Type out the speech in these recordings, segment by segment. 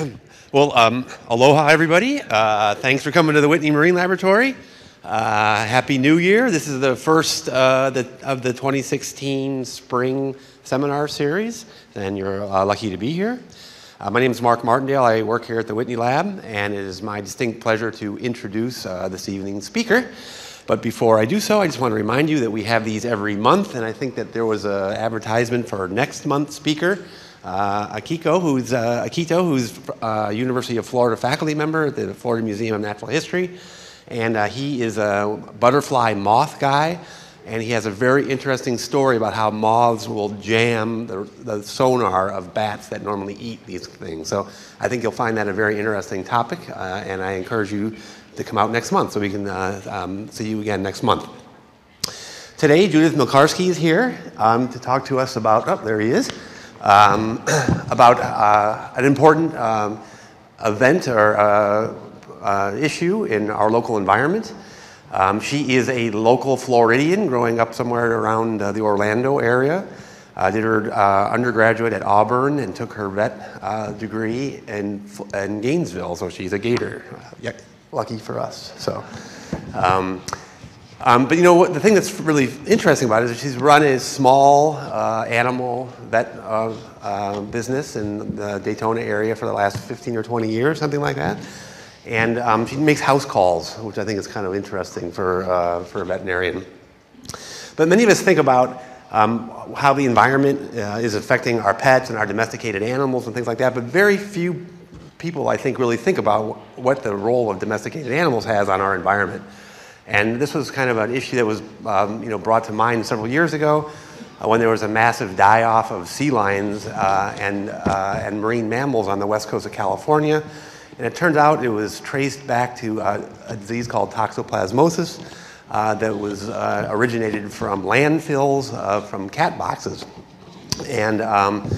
Well, um, aloha, everybody. Uh, thanks for coming to the Whitney Marine Laboratory. Uh, Happy New Year. This is the first uh, the, of the 2016 spring seminar series, and you're uh, lucky to be here. Uh, my name is Mark Martindale. I work here at the Whitney Lab, and it is my distinct pleasure to introduce uh, this evening's speaker. But before I do so, I just want to remind you that we have these every month, and I think that there was an advertisement for next month's speaker uh, Akiko, who's uh, Akito, who's uh, University of Florida faculty member at the Florida Museum of Natural History, and uh, he is a butterfly moth guy, and he has a very interesting story about how moths will jam the, the sonar of bats that normally eat these things. So I think you'll find that a very interesting topic, uh, and I encourage you to come out next month so we can uh, um, see you again next month. Today, Judith Milcarsky is here um, to talk to us about. Oh, there he is um, about uh, an important um, event or uh, uh, issue in our local environment. Um, she is a local Floridian growing up somewhere around uh, the Orlando area. Uh, did her undergraduate at Auburn and took her vet degree in, in Gainesville, so she's a Gator. Yeah, lucky for us. So. Um, but you know what? The thing that's really interesting about it is she's run a small uh, animal vet uh, uh, business in the Daytona area for the last 15 or 20 years, something like that. And um, she makes house calls, which I think is kind of interesting for, uh, for a veterinarian. But many of us think about um, how the environment uh, is affecting our pets and our domesticated animals and things like that, but very few people, I think, really think about what the role of domesticated animals has on our environment. And this was kind of an issue that was um, you know, brought to mind several years ago uh, when there was a massive die off of sea lions uh, and, uh, and marine mammals on the west coast of California. And it turns out it was traced back to uh, a disease called toxoplasmosis uh, that was uh, originated from landfills from cat boxes. And um,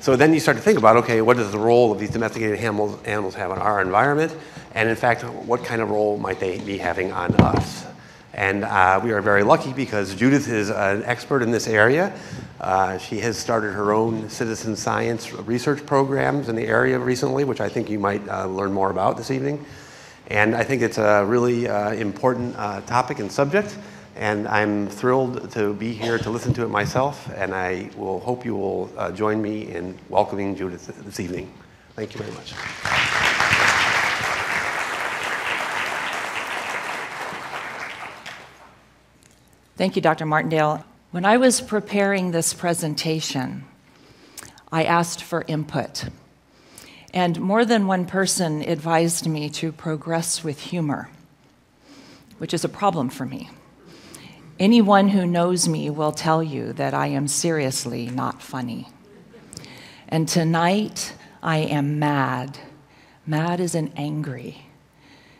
so then you start to think about okay, what is the role of these domesticated animals, animals have in our environment? And in fact, what kind of role might they be having on us? And uh, we are very lucky because Judith is an expert in this area. Uh, she has started her own citizen science research programs in the area recently, which I think you might uh, learn more about this evening. And I think it's a really uh, important uh, topic and subject. And I'm thrilled to be here to listen to it myself. And I will hope you will uh, join me in welcoming Judith this evening. Thank you very much. Thank you, Dr. Martindale. When I was preparing this presentation, I asked for input. And more than one person advised me to progress with humor, which is a problem for me. Anyone who knows me will tell you that I am seriously not funny. And tonight, I am mad. Mad as in angry,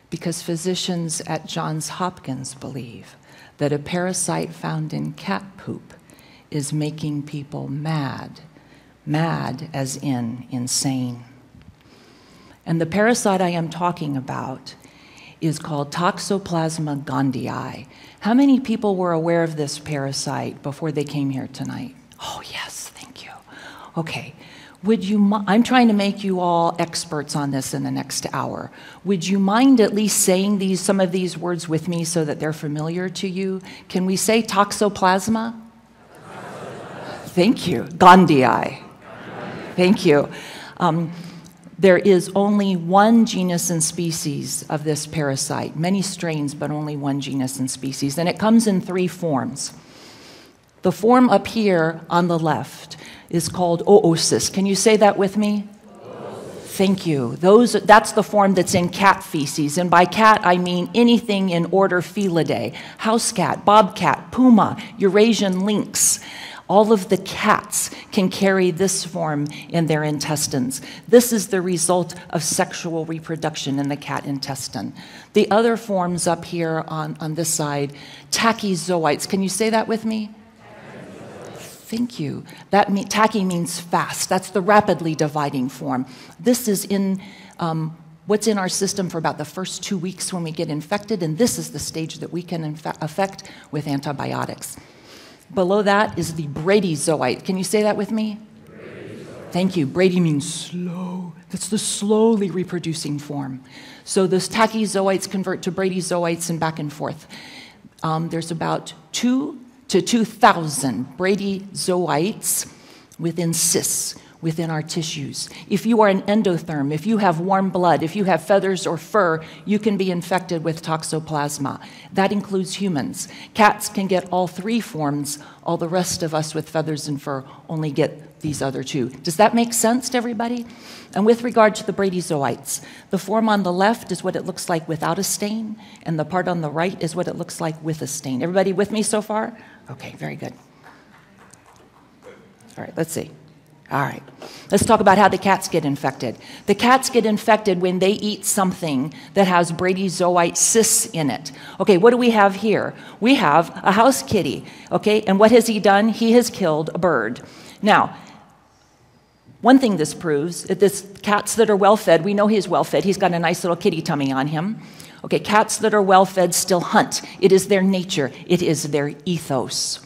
because physicians at Johns Hopkins believe that a parasite found in cat poop is making people mad, mad as in insane. And the parasite I am talking about is called Toxoplasma gondii. How many people were aware of this parasite before they came here tonight? Oh, yes, thank you. Okay, would you, I'm trying to make you all experts on this in the next hour. Would you mind at least saying these, some of these words with me so that they're familiar to you? Can we say toxoplasma? Thank you. Gondii. Thank you. Um, there is only one genus and species of this parasite, many strains, but only one genus and species, and it comes in three forms. The form up here on the left is called oocyst. Can you say that with me? Thank you. Those, that's the form that's in cat feces. And by cat, I mean anything in order Felidae house cat, bobcat, puma, Eurasian lynx. All of the cats can carry this form in their intestines. This is the result of sexual reproduction in the cat intestine. The other forms up here on, on this side, tachyzoites. Can you say that with me? Thank you. That mean, tachy means fast. That's the rapidly dividing form. This is in um, what's in our system for about the first two weeks when we get infected, and this is the stage that we can affect with antibiotics. Below that is the bradyzoite. Can you say that with me? thank you. Brady means slow. That's the slowly reproducing form. So those tachyzoites convert to bradyzoites and back and forth. Um, there's about two to 2,000 bradyzoites within cysts within our tissues. If you are an endotherm, if you have warm blood, if you have feathers or fur, you can be infected with toxoplasma. That includes humans. Cats can get all three forms, all the rest of us with feathers and fur only get these other two. Does that make sense to everybody? And with regard to the bradyzoites, the form on the left is what it looks like without a stain, and the part on the right is what it looks like with a stain. Everybody with me so far? Okay, very good. All right, let's see. All right, let's talk about how the cats get infected. The cats get infected when they eat something that has bradyzoite cysts in it. Okay, what do we have here? We have a house kitty, okay, and what has he done? He has killed a bird. Now, one thing this proves, this cats that are well fed, we know he's well fed. He's got a nice little kitty tummy on him. Okay, cats that are well fed still hunt. It is their nature, it is their ethos.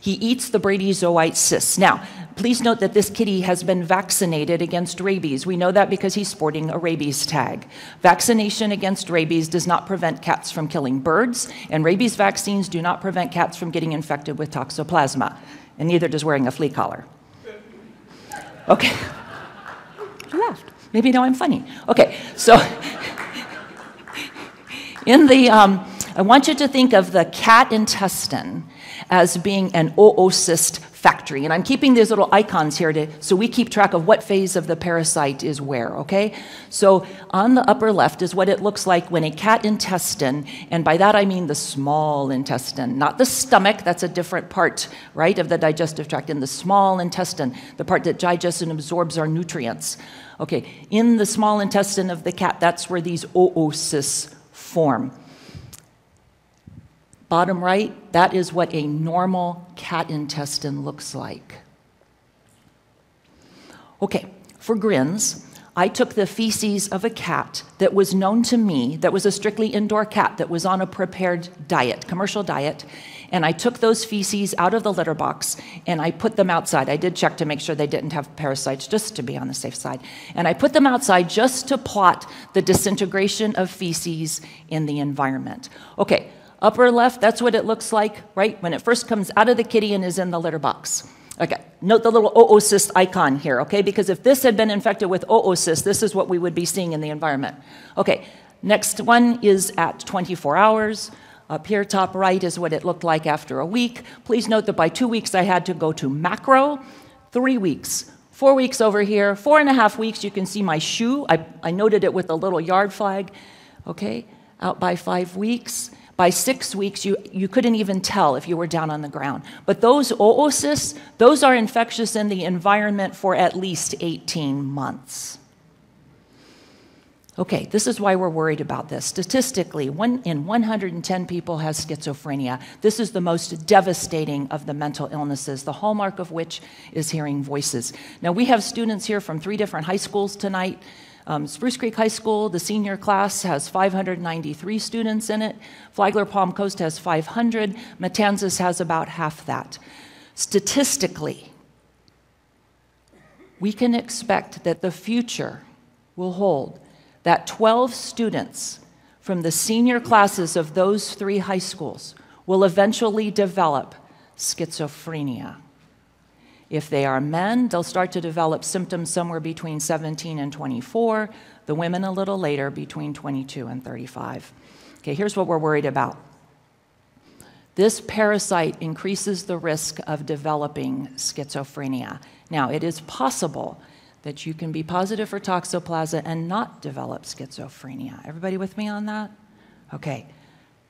He eats the bradyzoite cysts. Now, please note that this kitty has been vaccinated against rabies. We know that because he's sporting a rabies tag. Vaccination against rabies does not prevent cats from killing birds, and rabies vaccines do not prevent cats from getting infected with toxoplasma, and neither does wearing a flea collar. Okay. You laughed. Maybe now I'm funny. Okay, so in the, um, I want you to think of the cat intestine as being an oocyst factory. And I'm keeping these little icons here to, so we keep track of what phase of the parasite is where, okay? So on the upper left is what it looks like when a cat intestine, and by that I mean the small intestine, not the stomach, that's a different part, right, of the digestive tract, in the small intestine, the part that digests and absorbs our nutrients. Okay, in the small intestine of the cat, that's where these oocysts form. Bottom right, that is what a normal cat intestine looks like. Okay, for grins, I took the feces of a cat that was known to me, that was a strictly indoor cat that was on a prepared diet, commercial diet, and I took those feces out of the litter box and I put them outside. I did check to make sure they didn't have parasites, just to be on the safe side. And I put them outside just to plot the disintegration of feces in the environment. Okay, Upper left, that's what it looks like, right? When it first comes out of the kitty and is in the litter box. Okay, note the little oocyst icon here, okay? Because if this had been infected with oocyst, this is what we would be seeing in the environment. Okay, next one is at 24 hours. Up here, top right, is what it looked like after a week. Please note that by two weeks, I had to go to macro. Three weeks, four weeks over here, four and a half weeks, you can see my shoe. I, I noted it with a little yard flag, okay? Out by five weeks. By six weeks, you, you couldn't even tell if you were down on the ground. But those oocysts, those are infectious in the environment for at least 18 months. Okay, this is why we're worried about this. Statistically, one in 110 people has schizophrenia. This is the most devastating of the mental illnesses, the hallmark of which is hearing voices. Now, we have students here from three different high schools tonight. Um, Spruce Creek High School, the senior class has 593 students in it. Flagler Palm Coast has 500. Matanzas has about half that. Statistically, we can expect that the future will hold that 12 students from the senior classes of those three high schools will eventually develop schizophrenia. If they are men, they'll start to develop symptoms somewhere between 17 and 24, the women a little later, between 22 and 35. Okay, here's what we're worried about. This parasite increases the risk of developing schizophrenia. Now, it is possible that you can be positive for toxoplasma and not develop schizophrenia. Everybody with me on that? Okay.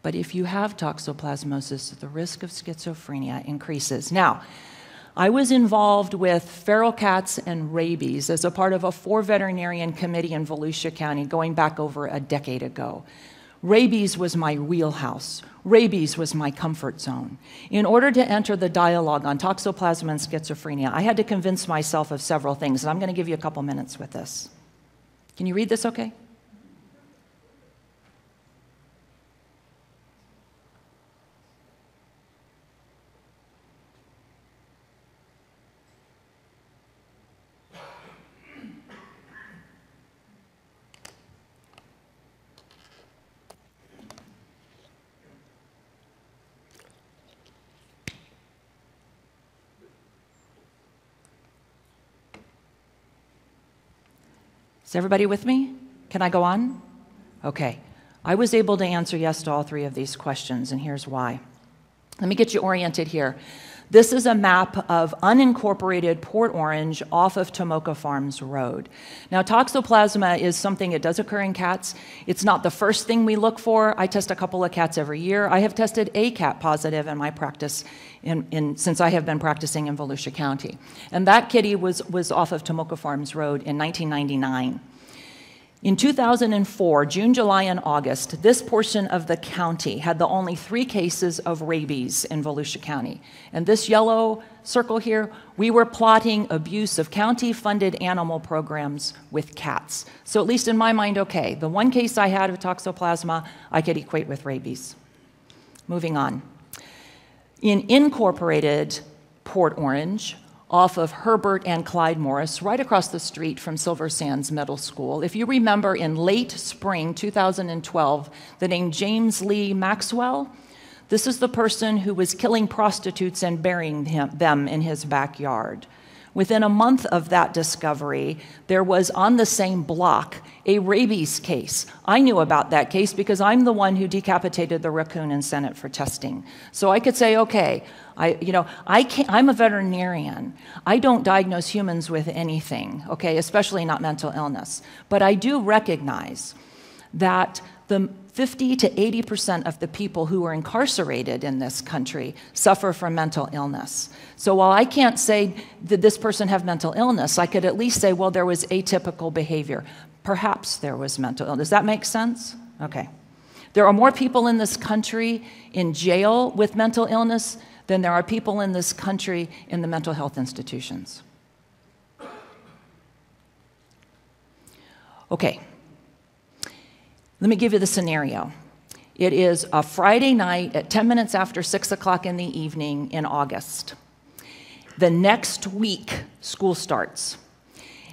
But if you have toxoplasmosis, the risk of schizophrenia increases. Now, I was involved with feral cats and rabies as a part of a four veterinarian committee in Volusia County going back over a decade ago. Rabies was my wheelhouse. Rabies was my comfort zone. In order to enter the dialogue on toxoplasma and schizophrenia, I had to convince myself of several things, and I'm going to give you a couple minutes with this. Can you read this okay? Everybody with me? Can I go on? Okay. I was able to answer yes to all three of these questions, and here's why. Let me get you oriented here. This is a map of unincorporated Port Orange off of Tomoka Farms Road. Now, toxoplasma is something that does occur in cats. It's not the first thing we look for. I test a couple of cats every year. I have tested a cat positive in my practice in, in, since I have been practicing in Volusia County. And that kitty was, was off of Tomoka Farms Road in 1999. In 2004, June, July, and August, this portion of the county had the only three cases of rabies in Volusia County. And this yellow circle here, we were plotting abuse of county funded animal programs with cats. So, at least in my mind, okay, the one case I had of toxoplasma, I could equate with rabies. Moving on. In incorporated Port Orange, off of Herbert and Clyde Morris, right across the street from Silver Sands Middle School. If you remember in late spring 2012, the name James Lee Maxwell, this is the person who was killing prostitutes and burying him, them in his backyard. Within a month of that discovery, there was on the same block a rabies case. I knew about that case because I'm the one who decapitated the raccoon and sent it for testing. So I could say, okay, I, you know, I can't, I'm a veterinarian. I don't diagnose humans with anything, okay, especially not mental illness. But I do recognize that the 50 to 80% of the people who are incarcerated in this country suffer from mental illness. So while I can't say, did this person have mental illness, I could at least say, well, there was atypical behavior. Perhaps there was mental illness. Does that make sense? Okay. There are more people in this country in jail with mental illness than there are people in this country in the mental health institutions. Okay, let me give you the scenario. It is a Friday night at 10 minutes after 6 o'clock in the evening in August. The next week, school starts.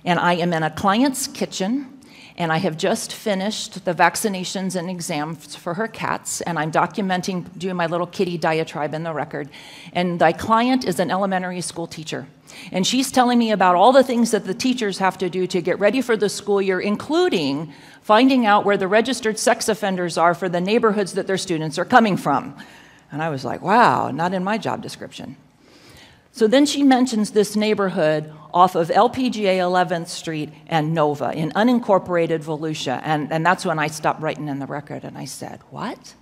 And I am in a client's kitchen, and I have just finished the vaccinations and exams for her cats, and I'm documenting, doing my little kitty diatribe in the record. And my client is an elementary school teacher. And she's telling me about all the things that the teachers have to do to get ready for the school year, including finding out where the registered sex offenders are for the neighborhoods that their students are coming from. And I was like, wow, not in my job description. So then she mentions this neighborhood off of LPGA 11th Street and Nova in unincorporated Volusia. And, and that's when I stopped writing in the record and I said, What?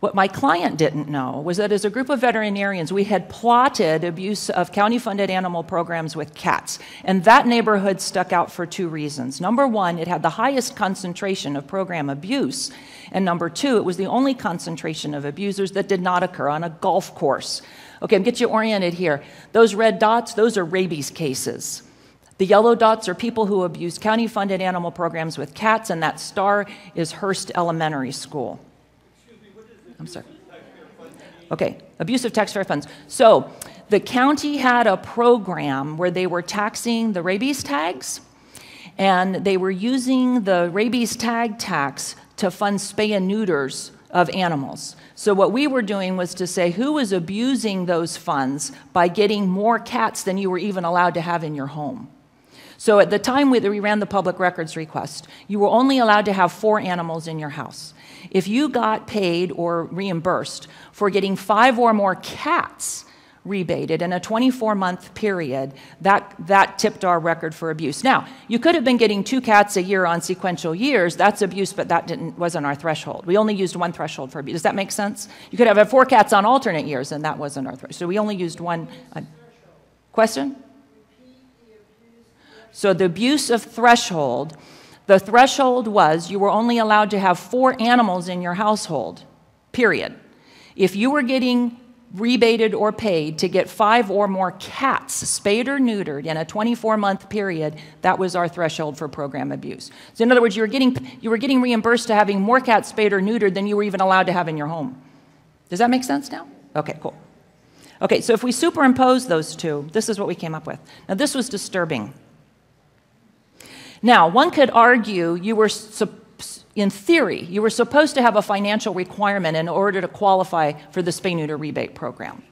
What my client didn't know was that as a group of veterinarians, we had plotted abuse of county funded animal programs with cats. And that neighborhood stuck out for two reasons. Number one, it had the highest concentration of program abuse. And number two, it was the only concentration of abusers that did not occur on a golf course. Okay, get you oriented here. Those red dots, those are rabies cases. The yellow dots are people who abuse county funded animal programs with cats, and that star is Hurst Elementary School. Me, I'm sorry. Okay, abusive taxpayer funds. So the county had a program where they were taxing the rabies tags, and they were using the rabies tag tax to fund spay and neuters of animals. So what we were doing was to say who was abusing those funds by getting more cats than you were even allowed to have in your home. So at the time we ran the public records request, you were only allowed to have four animals in your house. If you got paid or reimbursed for getting five or more cats rebated in a 24 month period, that, that tipped our record for abuse. Now, you could have been getting two cats a year on sequential years. That's abuse, but that didn't, wasn't our threshold. We only used one threshold for abuse. Does that make sense? You could have had four cats on alternate years, and that wasn't our threshold. So we only used one. Uh, question? So the abuse of threshold the threshold was you were only allowed to have four animals in your household, period. If you were getting rebated or paid to get five or more cats spayed or neutered in a 24 month period, that was our threshold for program abuse. So, in other words, you were, getting, you were getting reimbursed to having more cats spayed or neutered than you were even allowed to have in your home. Does that make sense now? Okay, cool. Okay, so if we superimpose those two, this is what we came up with. Now, this was disturbing. Now, one could argue you were, in theory, you were supposed to have a financial requirement in order to qualify for the spay neuter rebate program.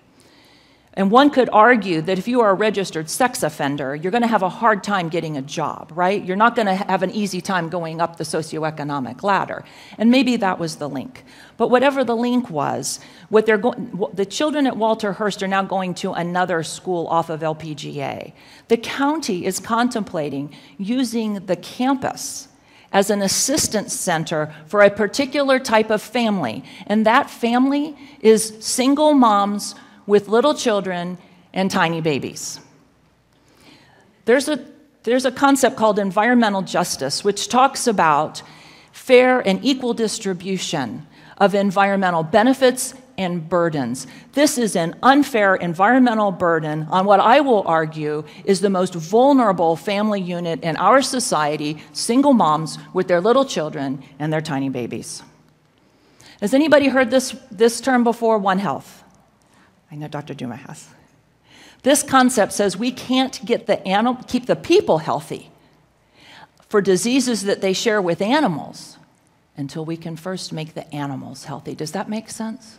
And one could argue that if you are a registered sex offender, you're going to have a hard time getting a job, right? You're not going to have an easy time going up the socioeconomic ladder. And maybe that was the link. But whatever the link was, what they're go- the children at Walter Hurst are now going to another school off of LPGA. The county is contemplating using the campus as an assistance center for a particular type of family. And that family is single moms with little children and tiny babies. There's a, there's a concept called environmental justice, which talks about fair and equal distribution of environmental benefits and burdens. This is an unfair environmental burden on what I will argue is the most vulnerable family unit in our society single moms with their little children and their tiny babies. Has anybody heard this, this term before? One Health. I know Dr. Duma has. This concept says we can't get the animal, keep the people healthy for diseases that they share with animals until we can first make the animals healthy. Does that make sense?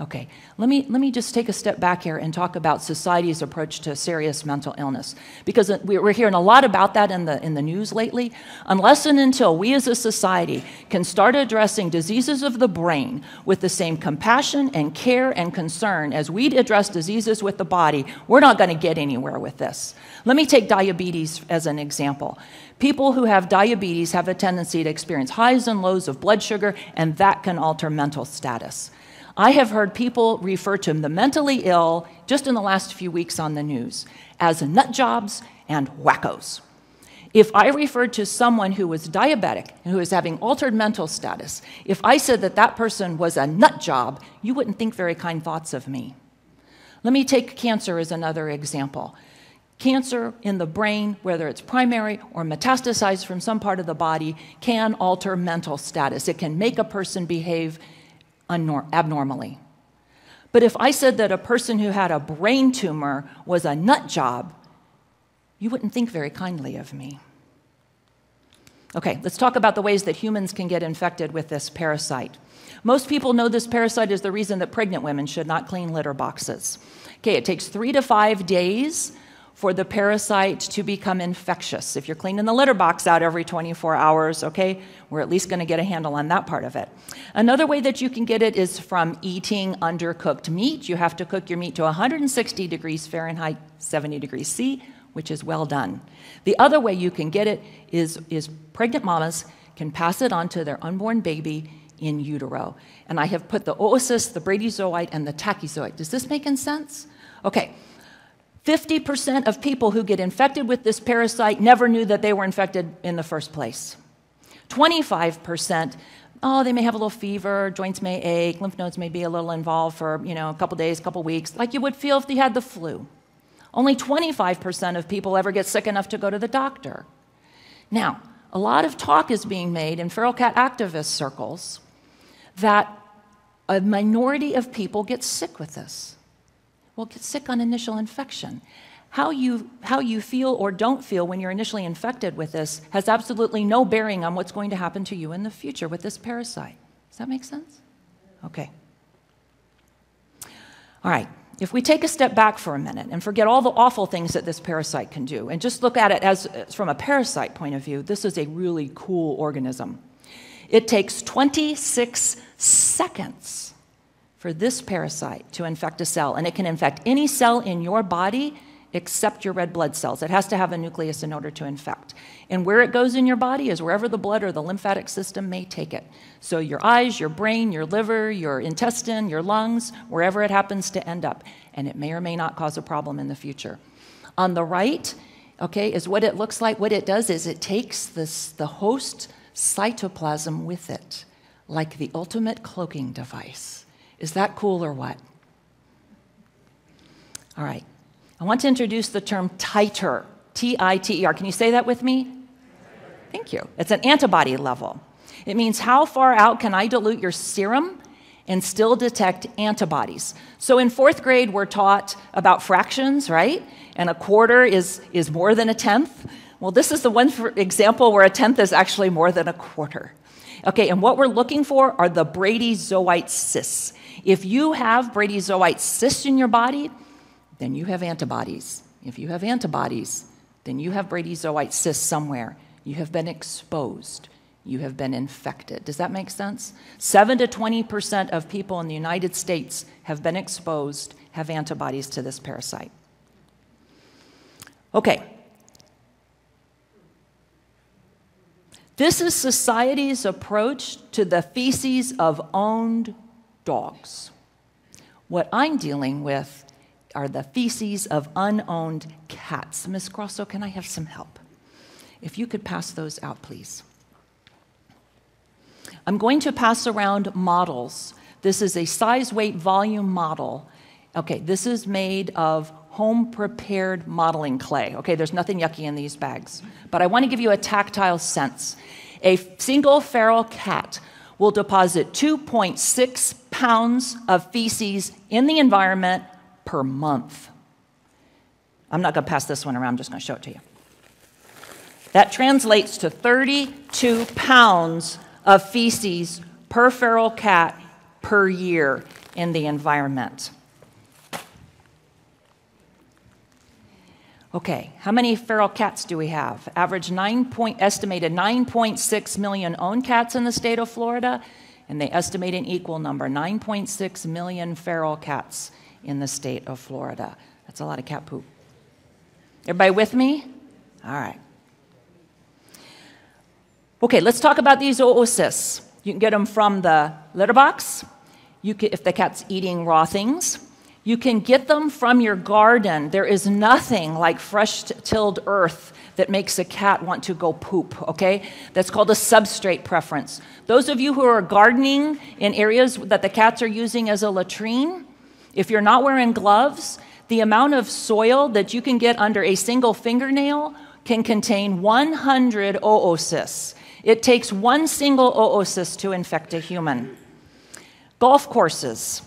Okay, let me, let me just take a step back here and talk about society's approach to serious mental illness. Because uh, we're hearing a lot about that in the, in the news lately. Unless and until we as a society can start addressing diseases of the brain with the same compassion and care and concern as we address diseases with the body, we're not going to get anywhere with this. Let me take diabetes as an example. People who have diabetes have a tendency to experience highs and lows of blood sugar, and that can alter mental status. I have heard people refer to the mentally ill just in the last few weeks on the news as nut jobs and wackos. If I referred to someone who was diabetic and who was having altered mental status, if I said that that person was a nut job, you wouldn't think very kind thoughts of me. Let me take cancer as another example. Cancer in the brain, whether it's primary or metastasized from some part of the body, can alter mental status. It can make a person behave abnormally. But if I said that a person who had a brain tumor was a nut job, you wouldn't think very kindly of me. Okay, let's talk about the ways that humans can get infected with this parasite. Most people know this parasite is the reason that pregnant women should not clean litter boxes. Okay, it takes three to five days for the parasite to become infectious. If you're cleaning the litter box out every 24 hours, okay, we're at least going to get a handle on that part of it. Another way that you can get it is from eating undercooked meat. You have to cook your meat to 160 degrees Fahrenheit, 70 degrees C, which is well done. The other way you can get it is, is pregnant mamas can pass it on to their unborn baby in utero. And I have put the oocyst, the bradyzoite, and the tachyzoite. Does this make sense? Okay. 50% of people who get infected with this parasite never knew that they were infected in the first place. 25%, oh, they may have a little fever, joints may ache, lymph nodes may be a little involved for, you know, a couple days, a couple weeks, like you would feel if you had the flu. Only 25% of people ever get sick enough to go to the doctor. Now, a lot of talk is being made in feral cat activist circles that a minority of people get sick with this. Well, get sick on initial infection. How you, how you feel or don't feel when you're initially infected with this has absolutely no bearing on what's going to happen to you in the future with this parasite. Does that make sense? Okay. All right. If we take a step back for a minute and forget all the awful things that this parasite can do and just look at it as, from a parasite point of view, this is a really cool organism. It takes 26 seconds for this parasite to infect a cell, and it can infect any cell in your body except your red blood cells. It has to have a nucleus in order to infect. And where it goes in your body is wherever the blood or the lymphatic system may take it. So your eyes, your brain, your liver, your intestine, your lungs, wherever it happens to end up. And it may or may not cause a problem in the future. On the right, okay, is what it looks like. What it does is it takes this, the host cytoplasm with it, like the ultimate cloaking device. Is that cool or what? All right. I want to introduce the term titer, T I T E R. Can you say that with me? Thank you. It's an antibody level. It means how far out can I dilute your serum and still detect antibodies. So in fourth grade, we're taught about fractions, right? And a quarter is, is more than a tenth. Well, this is the one example where a tenth is actually more than a quarter. Okay, and what we're looking for are the bradyzoite cysts. If you have bradyzoite cysts in your body, then you have antibodies. If you have antibodies, then you have Bradyzoite cyst somewhere. You have been exposed. You have been infected. Does that make sense? 7 to 20% of people in the United States have been exposed, have antibodies to this parasite. Okay. This is society's approach to the feces of owned dogs. What I'm dealing with are the feces of unowned cats. Miss Grosso, can I have some help? If you could pass those out, please. I'm going to pass around models. This is a size, weight, volume model. Okay, this is made of home prepared modeling clay. Okay, there's nothing yucky in these bags, but I want to give you a tactile sense. A single feral cat will deposit 2.6 pounds of feces in the environment per month. I'm not going to pass this one around, I'm just going to show it to you. That translates to 32 pounds of feces per feral cat per year in the environment. Okay, how many feral cats do we have? Average 9 point, estimated 9.6 million owned cats in the state of Florida, and they estimate an equal number 9.6 million feral cats in the state of Florida. That's a lot of cat poop. Everybody with me? All right. Okay, let's talk about these oocysts. You can get them from the litter box. You can, if the cat's eating raw things. You can get them from your garden. There is nothing like fresh tilled earth that makes a cat want to go poop, okay? That's called a substrate preference. Those of you who are gardening in areas that the cats are using as a latrine, if you're not wearing gloves, the amount of soil that you can get under a single fingernail can contain 100 oocysts. It takes one single oocyst to infect a human. Golf courses.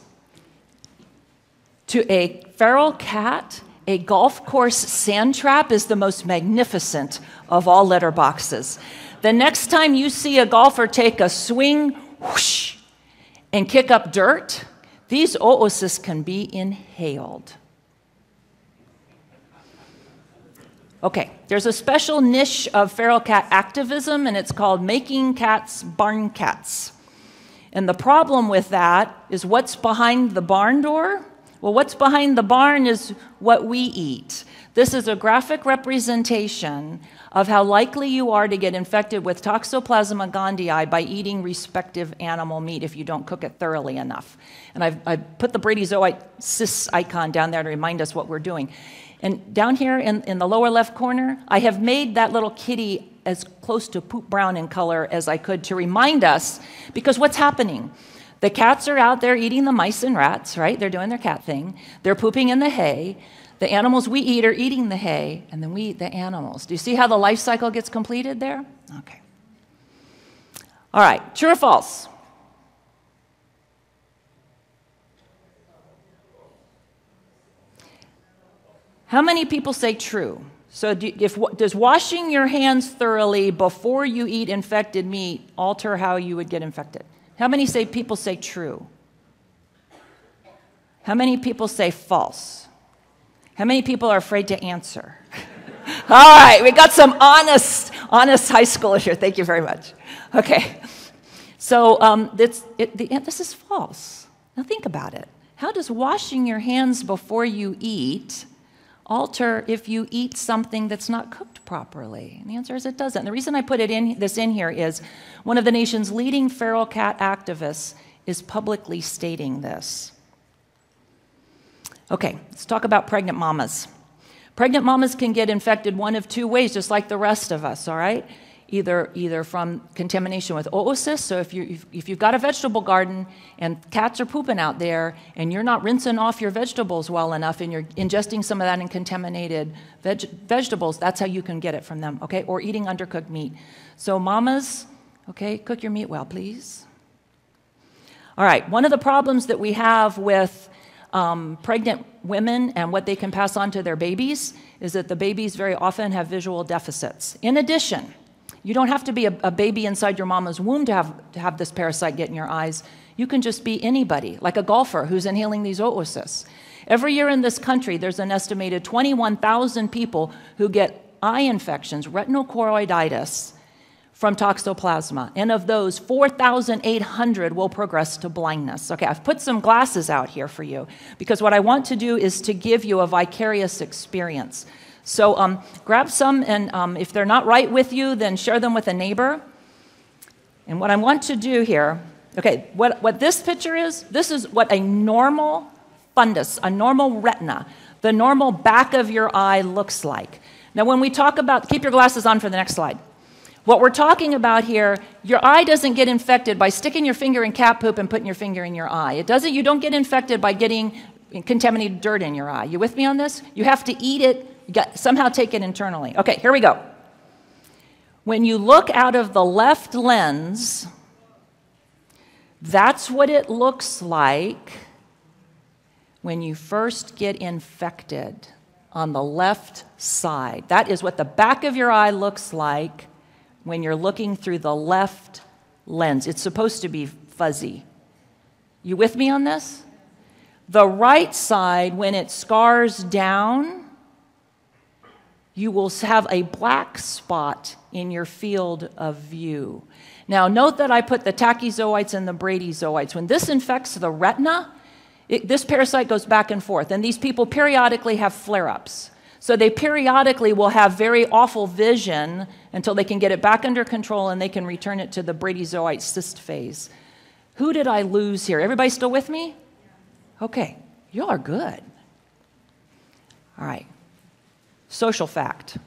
To a feral cat, a golf course sand trap is the most magnificent of all litter boxes. The next time you see a golfer take a swing whoosh, and kick up dirt, these oocysts can be inhaled. Okay, there's a special niche of feral cat activism, and it's called making cats barn cats. And the problem with that is what's behind the barn door? Well, what's behind the barn is what we eat. This is a graphic representation of how likely you are to get infected with Toxoplasma gondii by eating respective animal meat if you don't cook it thoroughly enough. And I've, I've put the Bradyzoite cyst icon down there to remind us what we're doing. And down here in, in the lower left corner, I have made that little kitty as close to poop brown in color as I could to remind us because what's happening? The cats are out there eating the mice and rats, right? They're doing their cat thing. They're pooping in the hay. The animals we eat are eating the hay, and then we eat the animals. Do you see how the life cycle gets completed there? Okay. All right, true or false? How many people say true? So, do, if, does washing your hands thoroughly before you eat infected meat alter how you would get infected? How many say people say true? How many people say false? How many people are afraid to answer? All right, we got some honest, honest high schoolers here. Thank you very much. Okay, so um, this, it, the, this is false. Now think about it. How does washing your hands before you eat alter if you eat something that's not cooked properly? And the answer is it doesn't. The reason I put it in, this in here is one of the nation's leading feral cat activists is publicly stating this. Okay, let's talk about pregnant mamas. Pregnant mamas can get infected one of two ways, just like the rest of us, all right? either, either from contamination with oocysts. So if, you, if you've got a vegetable garden and cats are pooping out there and you're not rinsing off your vegetables well enough and you're ingesting some of that in contaminated veg- vegetables, that's how you can get it from them, okay? Or eating undercooked meat. So mamas, okay, cook your meat well, please. All right, one of the problems that we have with um, pregnant women and what they can pass on to their babies is that the babies very often have visual deficits. In addition, you don't have to be a, a, baby inside your mama's womb to have, to have this parasite get in your eyes. You can just be anybody, like a golfer who's inhaling these oocysts. Every year in this country, there's an estimated 21,000 people who get eye infections, retinochoroiditis, from toxoplasma. And of those, 4,800 will progress to blindness. Okay, I've put some glasses out here for you because what I want to do is to give you a vicarious experience. So um, grab some, and um, if they're not right with you, then share them with a neighbor. And what I want to do here, okay, what, what this picture is, this is what a normal fundus, a normal retina, the normal back of your eye looks like. Now, when we talk about, keep your glasses on for the next slide. What we're talking about here, your eye doesn't get infected by sticking your finger in cat poop and putting your finger in your eye. It doesn't, you don't get infected by getting contaminated dirt in your eye. You with me on this? You have to eat it, you got, somehow take it internally. Okay, here we go. When you look out of the left lens, that's what it looks like when you first get infected on the left side. That is what the back of your eye looks like when you're looking through the left lens. It's supposed to be fuzzy. You with me on this? The right side, when it scars down, you will have a black spot in your field of view. Now, note that I put the tachyzoites and the bradyzoites. When this infects the retina, it, this parasite goes back and forth, and these people periodically have flare ups. So they periodically will have very awful vision until they can get it back under control and they can return it to the bradyzoite cyst phase. Who did I lose here? Everybody still with me? Okay, y'all are good. All right. Social fact.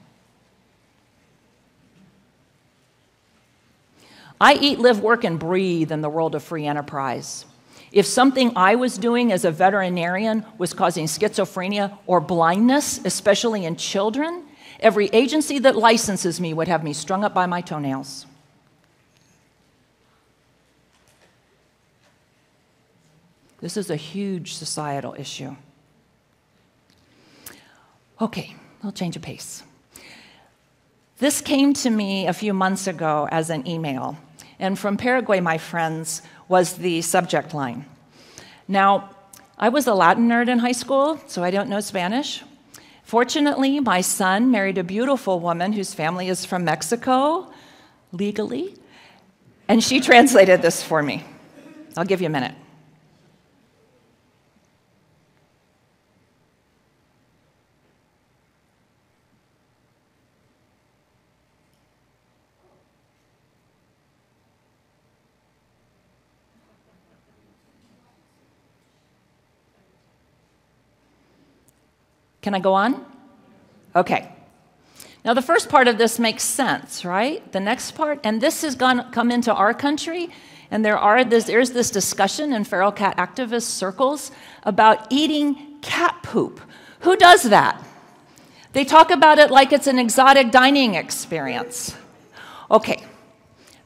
I eat, live, work, and breathe in the world of free enterprise. If something I was doing as a veterinarian was causing schizophrenia or blindness, especially in children, every agency that licenses me would have me strung up by my toenails. This is a huge societal issue. Okay, I'll change of pace. This came to me a few months ago as an email. And from Paraguay, my friends, was the subject line. Now, I was a Latin nerd in high school, so I don't know Spanish. Fortunately, my son married a beautiful woman whose family is from Mexico, legally, and she translated this for me. I'll give you a minute. Can I go on? Okay. Now, the first part of this makes sense, right? The next part, and this has gone, come into our country, and there are this, there's this discussion in feral cat activist circles about eating cat poop. Who does that? They talk about it like it's an exotic dining experience. Okay,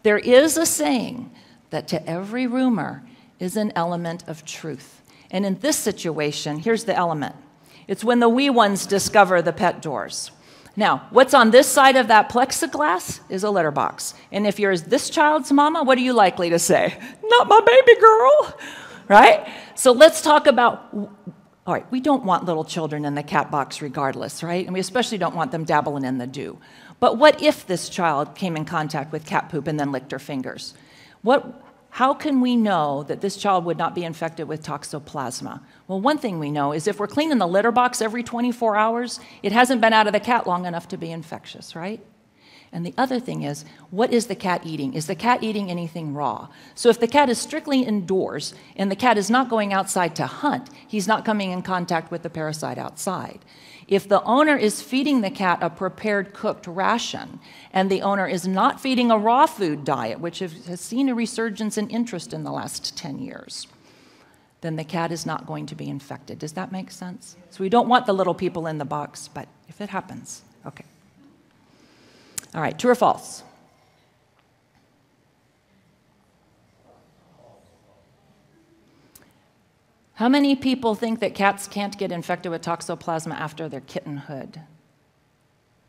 there is a saying that to every rumor is an element of truth. And in this situation, here's the element it's when the wee ones discover the pet doors. Now, what's on this side of that plexiglass is a litter box. And if you're this child's mama, what are you likely to say? Not my baby girl, right? So let's talk about. All right, we don't want little children in the cat box regardless, right? And we especially don't want them dabbling in the dew. But what if this child came in contact with cat poop and then licked her fingers? What, how can we know that this child would not be infected with toxoplasma? Well, one thing we know is if we're cleaning the litter box every 24 hours, it hasn't been out of the cat long enough to be infectious, right? And the other thing is, what is the cat eating? Is the cat eating anything raw? So if the cat is strictly indoors and the cat is not going outside to hunt, he's not coming in contact with the parasite outside. If the owner is feeding the cat a prepared cooked ration and the owner is not feeding a raw food diet, which has seen a resurgence in interest in the last 10 years, then the cat is not going to be infected. Does that make sense? So we don't want the little people in the box, but if it happens, okay. All right, true or false? How many people think that cats can't get infected with toxoplasma after their kittenhood?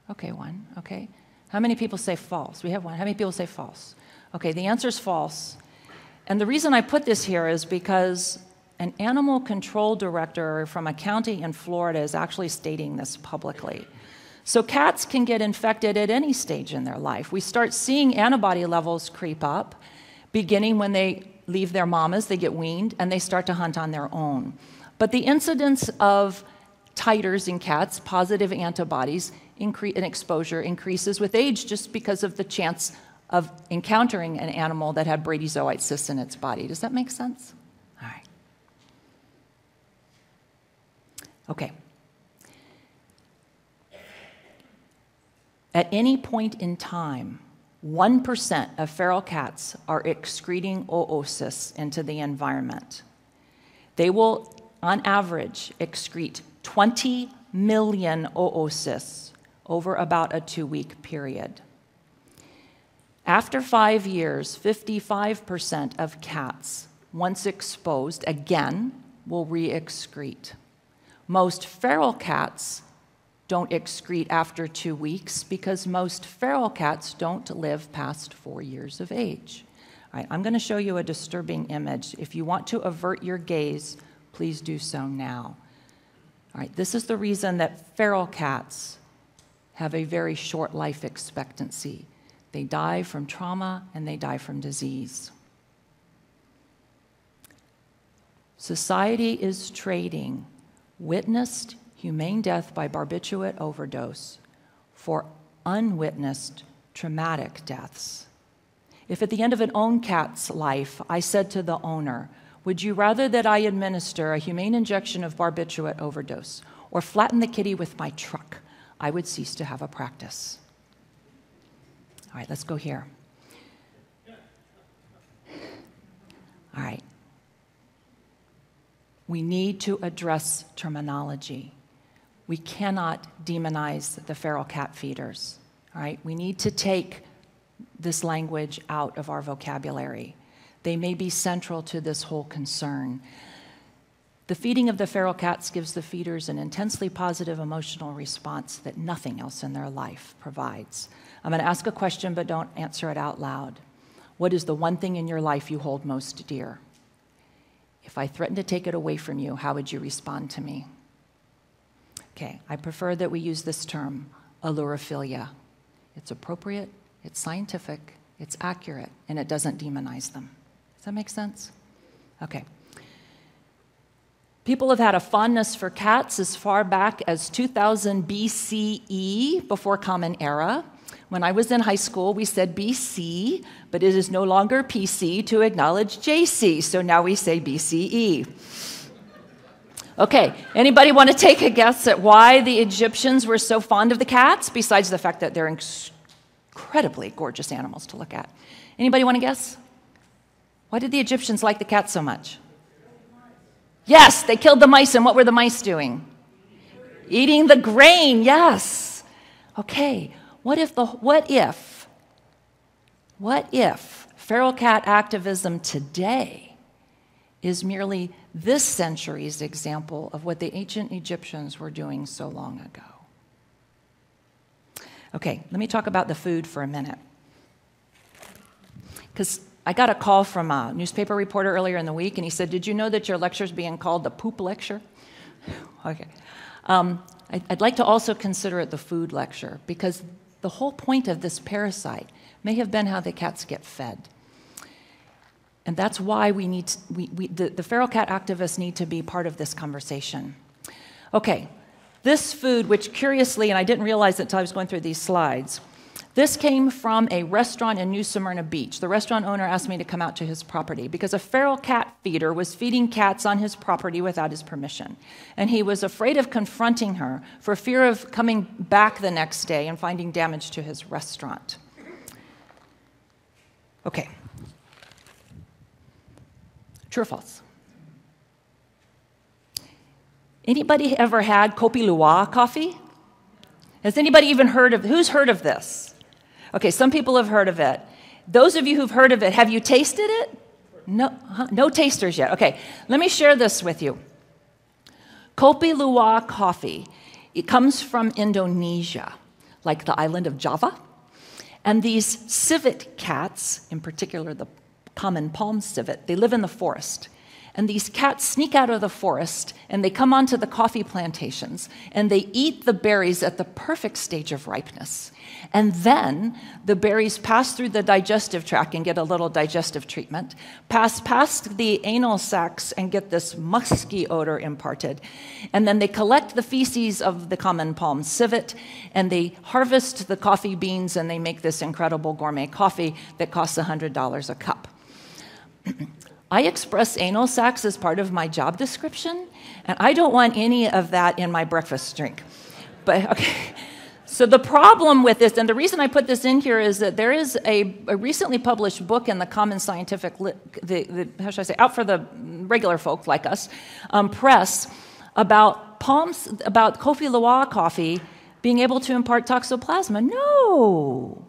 Okay, one. Okay. How many people say false? We have one. How many people say false? Okay, the answer is false. And the reason I put this here is because an animal control director from a county in Florida is actually stating this publicly. So, cats can get infected at any stage in their life. We start seeing antibody levels creep up, beginning when they leave their mamas, they get weaned, and they start to hunt on their own. But the incidence of titers in cats, positive antibodies, incre- and exposure increases with age just because of the chance of encountering an animal that had Bradyzoite cysts in its body. Does that make sense? All right. Okay. At any point in time, 1% of feral cats are excreting oocysts into the environment. They will, on average, excrete 20 million oocysts over about a two week period. After five years, 55% of cats, once exposed, again, will re excrete. Most feral cats don't excrete after two weeks because most feral cats don't live past four years of age. All right, I'm going to show you a disturbing image. If you want to avert your gaze, please do so now. All right, this is the reason that feral cats have a very short life expectancy. They die from trauma and they die from disease. Society is trading witnessed humane death by barbiturate overdose for unwitnessed traumatic deaths. If at the end of an own cat's life I said to the owner, Would you rather that I administer a humane injection of barbiturate overdose or flatten the kitty with my truck? I would cease to have a practice. All right, let's go here. All right. We need to address terminology. We cannot demonize the feral cat feeders. All right? We need to take this language out of our vocabulary. They may be central to this whole concern. The feeding of the feral cats gives the feeders an intensely positive emotional response that nothing else in their life provides. I'm going to ask a question, but don't answer it out loud. What is the one thing in your life you hold most dear? If I threatened to take it away from you, how would you respond to me? Okay, I prefer that we use this term, ailurophilia. It's appropriate, it's scientific, it's accurate, and it doesn't demonize them. Does that make sense? Okay. People have had a fondness for cats as far back as 2000 BCE, before Common Era. When I was in high school, we said BC, but it is no longer PC to acknowledge JC, so now we say BCE. Okay, anybody want to take a guess at why the Egyptians were so fond of the cats, besides the fact that they're incredibly gorgeous animals to look at? Anybody want to guess? Why did the Egyptians like the cats so much? Yes, they killed the mice, and what were the mice doing? Eating the grain, yes. Okay, what if the what if what if feral cat activism today is merely this century's example of what the ancient Egyptians were doing so long ago? Okay, let me talk about the food for a minute. Because I got a call from a newspaper reporter earlier in the week, and he said, Did you know that your lecture is being called the poop lecture? okay. Um, I'd like to also consider it the food lecture because the whole point of this parasite may have been how the cats get fed. And that's why we need, to, we, we, the, the feral cat activists need to be part of this conversation. Okay, this food, which curiously, and I didn't realize it until I was going through these slides, this came from a restaurant in New Smyrna Beach. The restaurant owner asked me to come out to his property because a feral cat feeder was feeding cats on his property without his permission. And he was afraid of confronting her for fear of coming back the next day and finding damage to his restaurant. Okay. True or false? Anybody ever had Kopi Luwak coffee? Has anybody even heard of who's heard of this? Okay, some people have heard of it. Those of you who've heard of it, have you tasted it? No, huh? no tasters yet. Okay, let me share this with you. Kopi Luwak coffee. It comes from Indonesia, like the island of Java. And these civet cats, in particular the common palm civet, they live in the forest. And these cats sneak out of the forest and they come onto the coffee plantations and they eat the berries at the perfect stage of ripeness. And then the berries pass through the digestive tract and get a little digestive treatment, pass past the anal sacs and get this musky odor imparted. And then they collect the feces of the common palm civet and they harvest the coffee beans and they make this incredible gourmet coffee that costs $100 a cup. I express anal sacs as part of my job description, and I don't want any of that in my breakfast drink. But, okay. So, the problem with this, and the reason I put this in here is that there is a, a recently published book in the Common Scientific, the, the, how should I say, out for the regular folk like us, um, press about palms, about Kopi Luwak coffee being able to impart toxoplasma. No.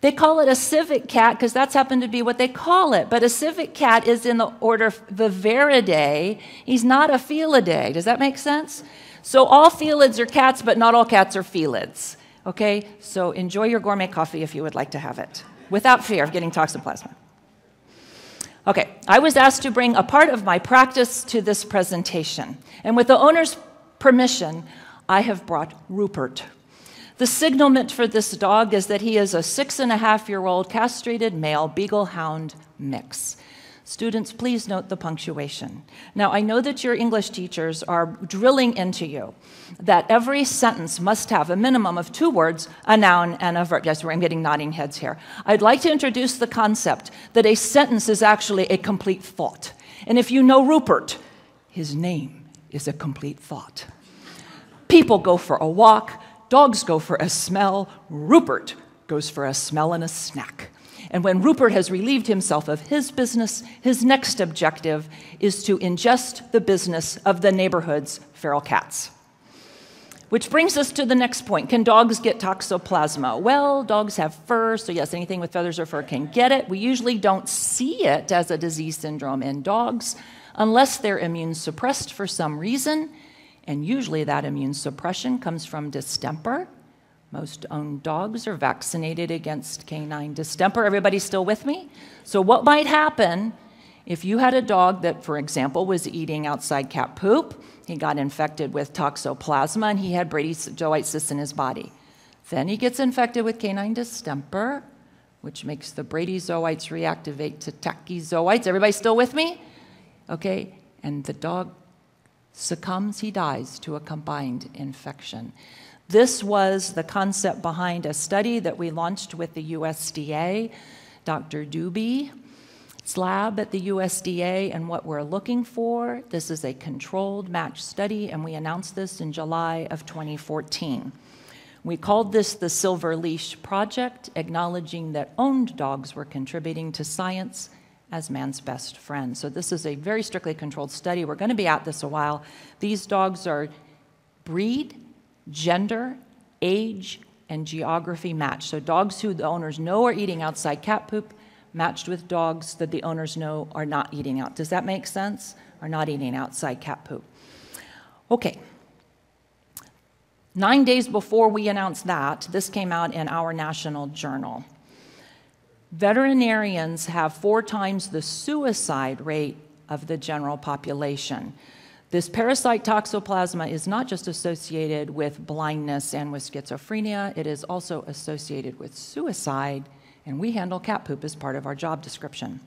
They call it a civet cat because that's happened to be what they call it. But a civet cat is in the order Viverridae. He's not a felidae. Does that make sense? So all felids are cats, but not all cats are felids. Okay? So enjoy your gourmet coffee if you would like to have it without fear of getting toxoplasma. Okay, I was asked to bring a part of my practice to this presentation. And with the owner's permission, I have brought Rupert. The signalment for this dog is that he is a six and a half year old castrated male beagle hound mix. Students, please note the punctuation. Now, I know that your English teachers are drilling into you that every sentence must have a minimum of two words, a noun, and a verb. Yes, I'm getting nodding heads here. I'd like to introduce the concept that a sentence is actually a complete thought. And if you know Rupert, his name is a complete thought. People go for a walk, Dogs go for a smell. Rupert goes for a smell and a snack. And when Rupert has relieved himself of his business, his next objective is to ingest the business of the neighborhood's feral cats. Which brings us to the next point. Can dogs get toxoplasma? Well, dogs have fur, so yes, anything with feathers or fur can get it. We usually don't see it as a disease syndrome in dogs unless they're immune suppressed for some reason and usually that immune suppression comes from distemper. Most owned dogs are vaccinated against canine distemper. Everybody still with me? So, what might happen if you had a dog that, for example, was eating outside cat poop? He got infected with toxoplasma and he had bradyzoite cysts in his body. Then he gets infected with canine distemper, which makes the Bradyzoites reactivate to tachyzoites. Everybody still with me? Okay, and the dog succumbs, he dies to a combined infection. This was the concept behind a study that we launched with the USDA, Dr. Dubey's lab at the USDA, and what we're looking for. This is a controlled match study, and we announced this in July of 2014. We called this the Silver Leash Project, acknowledging that owned dogs were contributing to science as man's best friend. So, this is a very strictly controlled study. We're going to be at this a while. These dogs are breed, gender, age, and geography match. So, dogs who the owners know are eating outside cat poop matched with dogs that the owners know are not eating out. Does that make sense? Are not eating outside cat poop. Okay. Nine days before we announced that, this came out in our national journal. Veterinarians have four times the suicide rate of the general population. This parasite toxoplasma is not just associated with blindness and with schizophrenia, it is also associated with suicide, and we handle cat poop as part of our job description.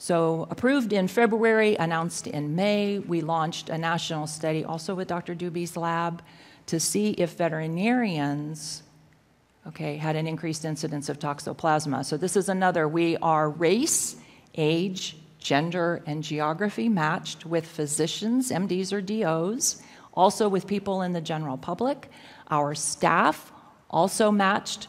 So, approved in February, announced in May, we launched a national study also with Dr. Dubey's lab to see if veterinarians okay, had an increased incidence of toxoplasma. So this is another. We are race, age, gender, and geography matched with physicians, MDs or DOs, also with people in the general public. Our staff also matched.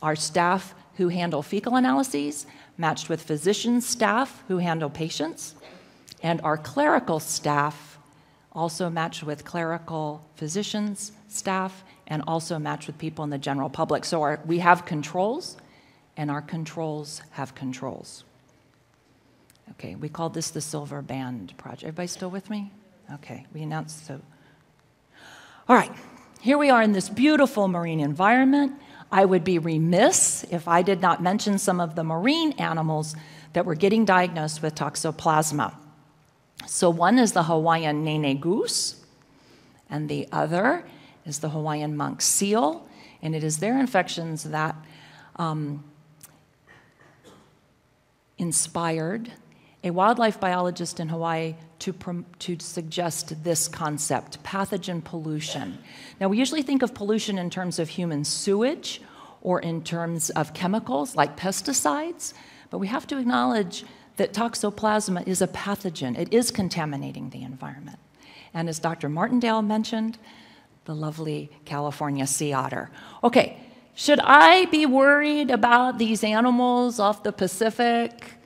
Our staff who handle fecal analyses matched with physician staff who handle patients. And our clerical staff also matched with clerical physicians, staff, and also matched with people in the general public. So our, we have controls, and our controls have controls. Okay, we called this the Silver Band Project. Everybody still with me? Okay, we announced so. All right, here we are in this beautiful marine environment. I would be remiss if I did not mention some of the marine animals that were getting diagnosed with toxoplasma. So, one is the Hawaiian nene goose, and the other is the Hawaiian monk seal, and it is their infections that um, inspired a wildlife biologist in Hawaii to, to suggest this concept pathogen pollution. Now, we usually think of pollution in terms of human sewage or in terms of chemicals like pesticides, but we have to acknowledge that toxoplasma is a pathogen, it is contaminating the environment. And as Dr. Martindale mentioned, the lovely California sea otter. Okay, should I be worried about these animals off the Pacific?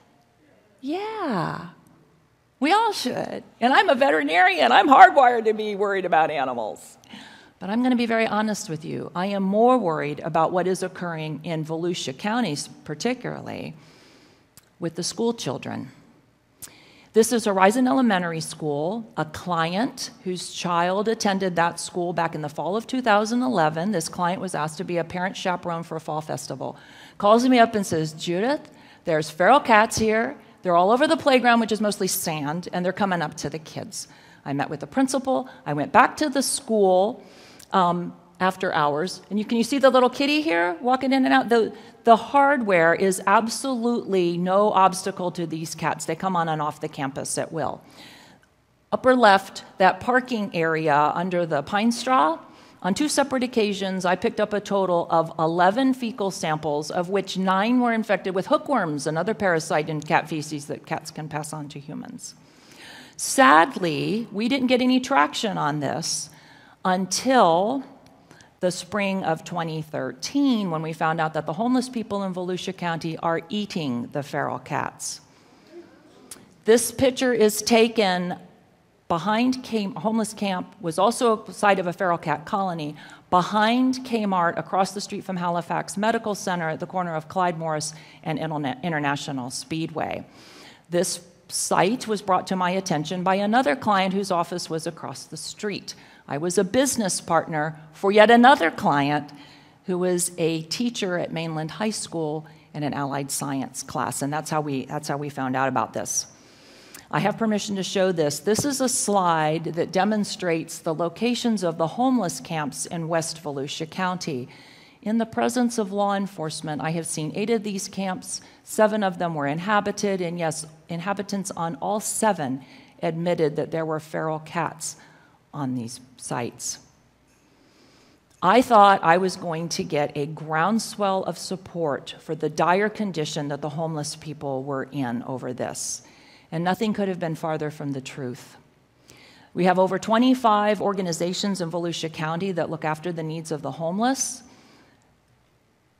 Yeah, we all should. And I'm a veterinarian, I'm hardwired to be worried about animals. But I'm going to be very honest with you. I am more worried about what is occurring in Volusia counties, particularly with the school children. This is Horizon Elementary School, a client whose child attended that school back in the fall of 2011. This client was asked to be a parent chaperone for a fall festival. Calls me up and says, Judith, there's feral cats here. They're all over the playground, which is mostly sand, and they're coming up to the kids. I met with the principal. I went back to the school um, after hours. And you, can you see the little kitty here walking in and out? The, the hardware is absolutely no obstacle to these cats. They come on and off the campus at will. Upper left, that parking area under the pine straw, on two separate occasions, I picked up a total of 11 fecal samples, of which nine were infected with hookworms, another parasite in cat feces that cats can pass on to humans. Sadly, we didn't get any traction on this until the spring of 2013 when we found out that the homeless people in Volusia County are eating the feral cats. This picture is taken behind K- homeless camp was also a site of a feral cat colony behind Kmart across the street from Halifax Medical Center at the corner of Clyde Morris and International Speedway. This site was brought to my attention by another client whose office was across the street. I was a business partner for yet another client who was a teacher at Mainland High School in an allied science class, and that's how we, that's how we found out about this. I have permission to show this. This is a slide that demonstrates the locations of the homeless camps in West Volusia County. In the presence of law enforcement, I have seen eight of these camps. Seven of them were inhabited, and yes, inhabitants on all seven admitted that there were feral cats on these sites. I thought I was going to get a groundswell of support for the dire condition that the homeless people were in over this and nothing could have been farther from the truth. We have over 25 organizations in Volusia County that look after the needs of the homeless.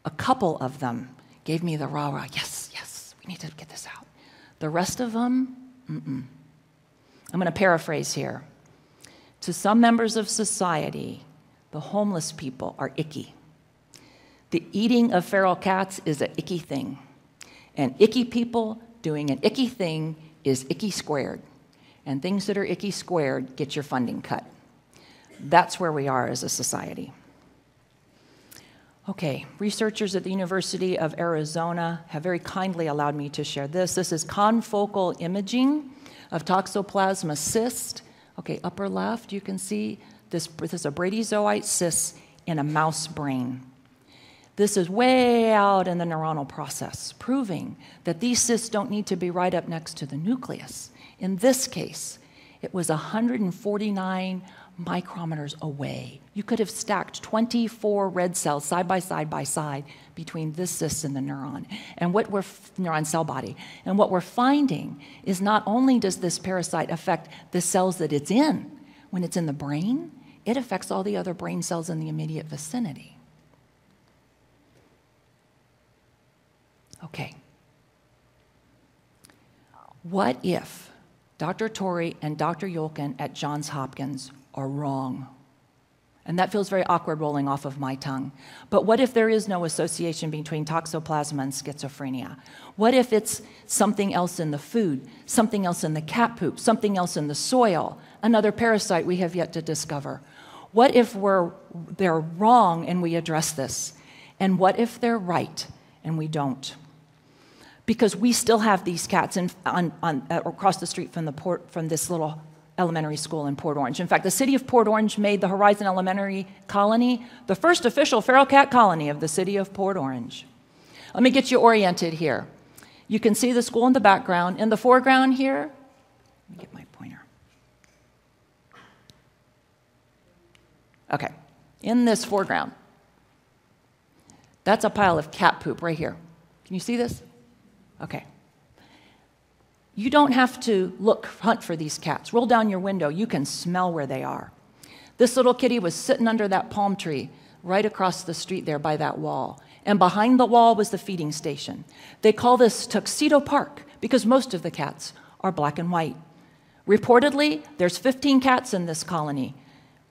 A couple of them gave me the rah rah, yes, yes, we need to get this out. The rest of them, mm-mm. I'm going to paraphrase here. To some members of society, the homeless people are icky. The eating of feral cats is an icky thing. And icky people doing an icky thing is icky squared. And things that are icky squared get your funding cut. That's where we are as a society. Okay, researchers at the University of Arizona have very kindly allowed me to share this. This is confocal imaging of toxoplasma cyst. Okay, upper left, you can see this, this is a bradyzoite cyst in a mouse brain. This is way out in the neuronal process, proving that these cysts don't need to be right up next to the nucleus. In this case, it was 149 micrometers away. You could have stacked 24 red cells side by side by side between this cyst and the neuron and what we're neuron cell body. And what we're finding is not only does this parasite affect the cells that it's in, when it's in the brain, it affects all the other brain cells in the immediate vicinity. Okay. What if Dr. Torrey and Dr. Yolken at Johns Hopkins are wrong? And that feels very awkward rolling off of my tongue. But what if there is no association between toxoplasma and schizophrenia? What if it's something else in the food, something else in the cat poop, something else in the soil, another parasite we have yet to discover? What if we're, they're wrong and we address this? And what if they're right and we don't? Because we still have these cats in, on, on, uh, across the street from, the port, from this little elementary school in Port Orange. In fact, the city of Port Orange made the Horizon Elementary Colony the first official feral cat colony of the city of Port Orange. Let me get you oriented here. You can see the school in the background. In the foreground here, let me get my pointer. Okay, in this foreground, that's a pile of cat poop right here. Can you see this? Okay. You don't have to look, hunt for these cats. Roll down your window, you can smell where they are. This little kitty was sitting under that palm tree right across the street there by that wall. And behind the wall was the feeding station. They call this Tuxedo Park because most of the cats are black and white. Reportedly, there's 15 cats in this colony.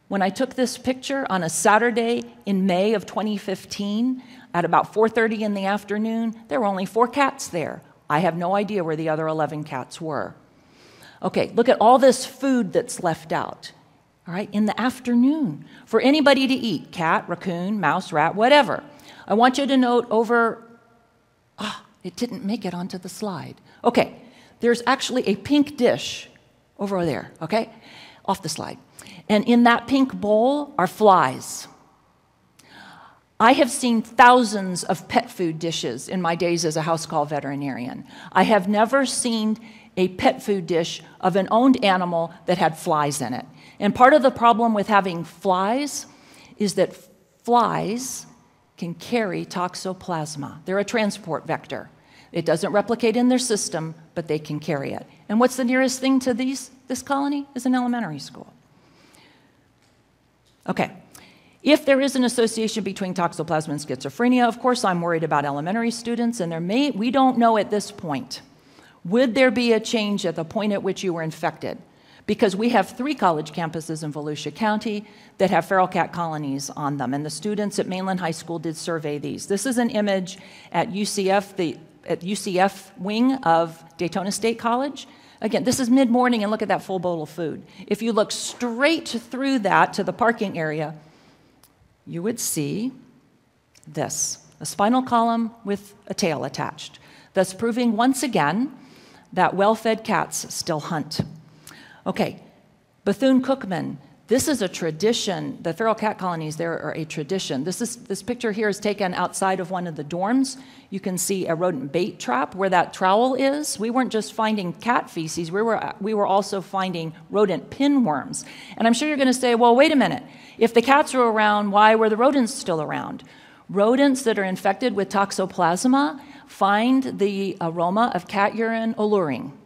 When I took this picture on a Saturday in May of 2015 at about 4:30 in the afternoon, there were only 4 cats there. I have no idea where the other 11 cats were. Okay, look at all this food that's left out. All right, in the afternoon for anybody to eat cat, raccoon, mouse, rat, whatever. I want you to note over, ah, it didn't make it onto the slide. Okay, there's actually a pink dish over there, okay, off the slide. And in that pink bowl are flies. I have seen thousands of pet food dishes in my days as a house call veterinarian. I have never seen a pet food dish of an owned animal that had flies in it. And part of the problem with having flies is that flies can carry toxoplasma. They're a transport vector. It doesn't replicate in their system, but they can carry it. And what's the nearest thing to these, this colony? Is an elementary school. Okay, if there is an association between toxoplasma and schizophrenia, of course, I'm worried about elementary students, and there may, we don't know at this point. Would there be a change at the point at which you were infected? Because we have three college campuses in Volusia County that have feral cat colonies on them, and the students at Mainland High School did survey these. This is an image at UCF, the at UCF wing of Daytona State College. Again, this is mid morning, and look at that full bowl of food. If you look straight through that to the parking area, you would see this a spinal column with a tail attached, thus proving once again that well fed cats still hunt. Okay, Bethune Cookman. This is a tradition. The feral cat colonies there are a tradition. This, is, this picture here is taken outside of one of the dorms. You can see a rodent bait trap where that trowel is. We weren't just finding cat feces, we were, we were also finding rodent pinworms. And I'm sure you're going to say, well, wait a minute. If the cats are around, why were the rodents still around? Rodents that are infected with toxoplasma find the aroma of cat urine alluring.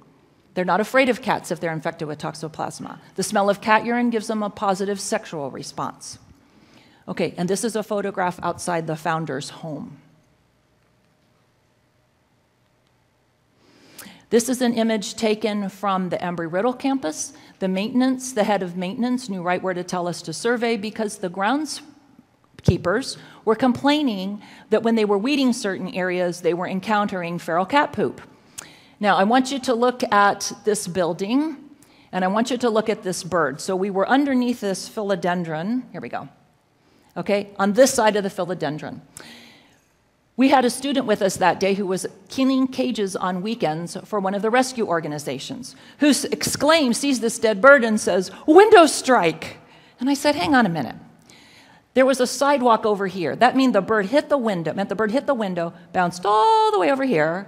They're not afraid of cats if they're infected with toxoplasma. The smell of cat urine gives them a positive sexual response. Okay, and this is a photograph outside the founder's home. This is an image taken from the Embry-Riddle campus. The maintenance, the head of maintenance, knew right where to tell us to survey because the groundskeepers were complaining that when they were weeding certain areas, they were encountering feral cat poop. Now, I want you to look at this building and I want you to look at this bird. So we were underneath this philodendron. Here we go. Okay, on this side of the philodendron. We had a student with us that day who was cleaning cages on weekends for one of the rescue organizations, who exclaims, sees this dead bird, and says, Window strike! And I said, Hang on a minute. There was a sidewalk over here. That meant the bird hit the window, meant the bird hit the window, bounced all the way over here,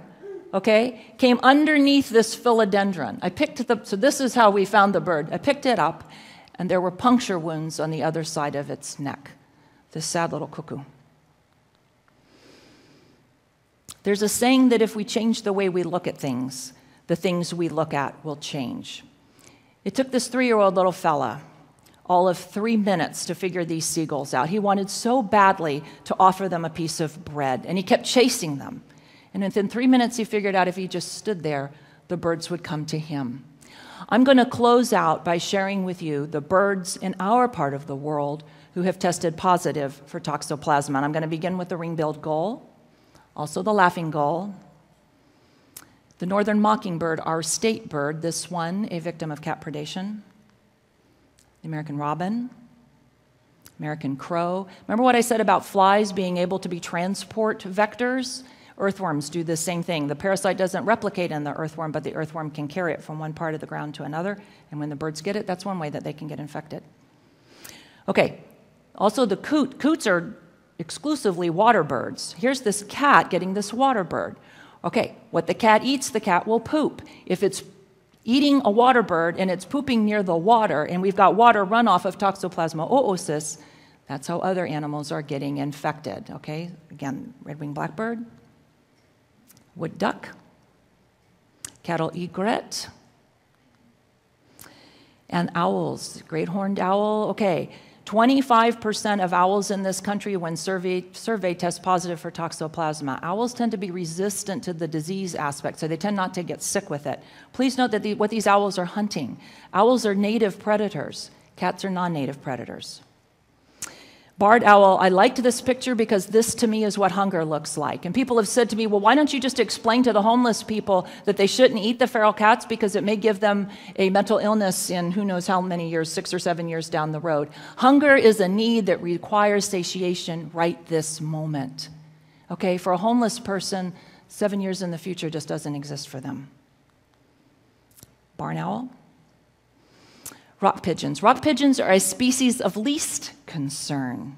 okay, came underneath this philodendron. I picked the, so this is how we found the bird. I picked it up, and there were puncture wounds on the other side of its neck. This sad little cuckoo. There's a saying that if we change the way we look at things, the things we look at will change. It took this three year old little fella all of three minutes to figure these seagulls out. He wanted so badly to offer them a piece of bread, and he kept chasing them. And within three minutes, he figured out if he just stood there, the birds would come to him. I'm going to close out by sharing with you the birds in our part of the world who have tested positive for toxoplasma. And I'm going to begin with the ring billed gull also the laughing gull, the northern mockingbird, our state bird, this one a victim of cat predation, the American robin, American crow. Remember what I said about flies being able to be transport vectors? Earthworms do the same thing. The parasite doesn't replicate in the earthworm, but the earthworm can carry it from one part of the ground to another. And when the birds get it, that's one way that they can get infected. Okay, also the coot. Coots are exclusively water birds. Here's this cat getting this water bird. Okay, what the cat eats, the cat will poop. If it's eating a water bird and it's pooping near the water, and we've got water runoff of Toxoplasma oocyst, that's how other animals are getting infected. Okay, again, red winged blackbird, wood duck, cattle egret, and owls. Great horned owl, okay. 25% of owls in this country, when surveyed, survey test positive for toxoplasma. Owls tend to be resistant to the disease aspect, so they tend not to get sick with it. Please note that the, what these owls are hunting. Owls are native predators, cats are non native predators. Barred owl, I liked this picture because this to me is what hunger looks like. And people have said to me, well, why don't you just explain to the homeless people that they shouldn't eat the feral cats because it may give them a mental illness in who knows how many years, six or seven years down the road. Hunger is a need that requires satiation right this moment. Okay, for a homeless person, seven years in the future just doesn't exist for them. Barn owl, rock pigeons. Rock pigeons are a species of least concern.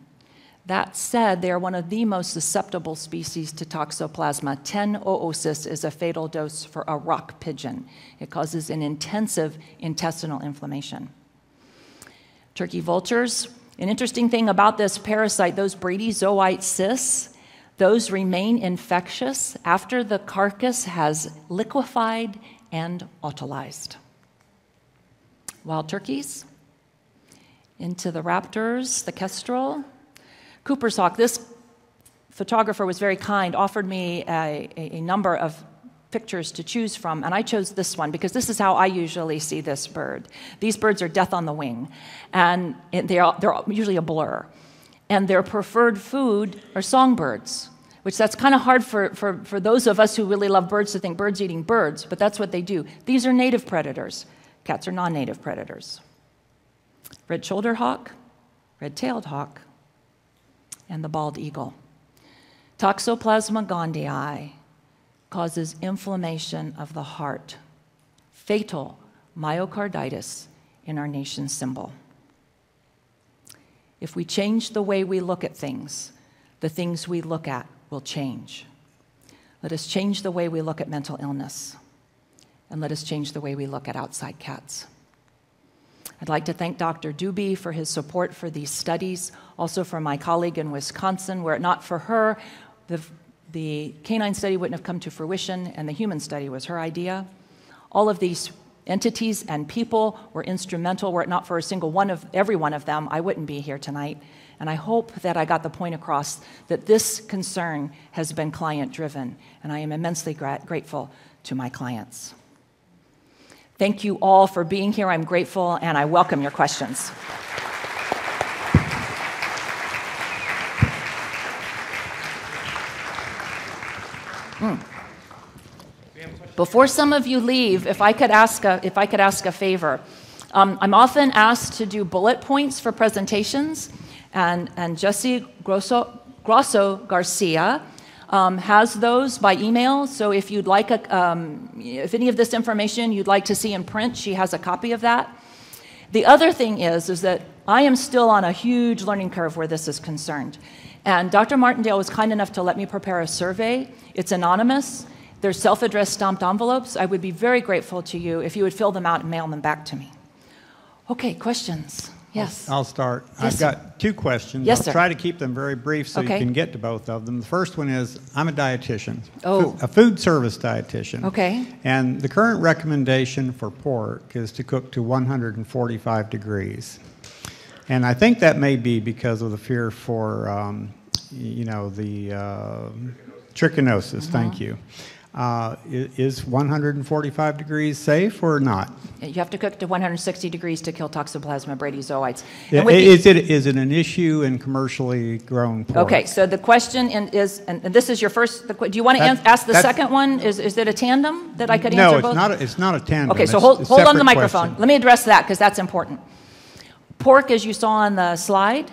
That said, they are one of the most susceptible species to toxoplasma. 10 oocysts is a fatal dose for a rock pigeon. It causes an intensive intestinal inflammation. Turkey vultures. An interesting thing about this parasite, those bradyzoite cysts, those remain infectious after the carcass has liquefied and autolyzed wild turkeys, into the raptors, the kestrel, Cooper's hawk. This photographer was very kind, offered me a, a, number of pictures to choose from, and I chose this one because this is how I usually see this bird. These birds are death on the wing, and they are, they're usually a blur. And their preferred food are songbirds, which that's kind of hard for, for, for those of us who really love birds to think birds eating birds, but that's what they do. These are native predators. Cats are non native predators. Red shouldered hawk, red tailed hawk, and the bald eagle. Toxoplasma gondii causes inflammation of the heart, fatal myocarditis in our nation's symbol. If we change the way we look at things, the things we look at will change. Let us change the way we look at mental illness and let us change the way we look at outside cats. I'd like to thank Dr. Dubey for his support for these studies, also for my colleague in Wisconsin. Were it not for her, the, the canine study wouldn't have come to fruition, and the human study was her idea. All of these entities and people were instrumental. Were it not for a single one of every one of them, I wouldn't be here tonight. And I hope that I got the point across that this concern has been client driven, and I am immensely gra- grateful to my clients. Thank you all for being here. I'm grateful and I welcome your questions. Hmm. Before some of you leave, if I could ask a, if I could ask a favor, um, I'm often asked to do bullet points for presentations, and, and Jesse Grosso, Grosso Garcia um, has those by email. So if you'd like a, um, if any of this information you'd like to see in print, she has a copy of that. The other thing is, is that I am still on a huge learning curve where this is concerned. And Dr. Martindale was kind enough to let me prepare a survey. It's anonymous. There's self addressed stamped envelopes. I would be very grateful to you if you would fill them out and mail them back to me. Okay, questions? Yes. I'll start. Yes, I've got two questions. Yes, I'll sir. try to keep them very brief so Okay. you can get to both of them. The first one is I'm a dietitian, Oh. a food service dietitian. Okay. And the current recommendation for pork is to cook to 145 degrees. And I think that may be because of the fear for, um, you know, the uh, trichinosis. Uh-huh. Thank you. Uh, is 145 degrees safe or not? You have to cook to 160 degrees to kill Toxoplasma bradyzoites. Yeah, And with Is it, is it an issue in commercially grown pork? Okay, so the question in- is, and this is your first, the do you want to That- ask the second one? Is, is it a tandem that I could answer No, both? it's not, a- it's not a tandem. Okay, so It's hold, hold on the microphone. question. Let me address that because that's important. Pork, as you saw on the slide,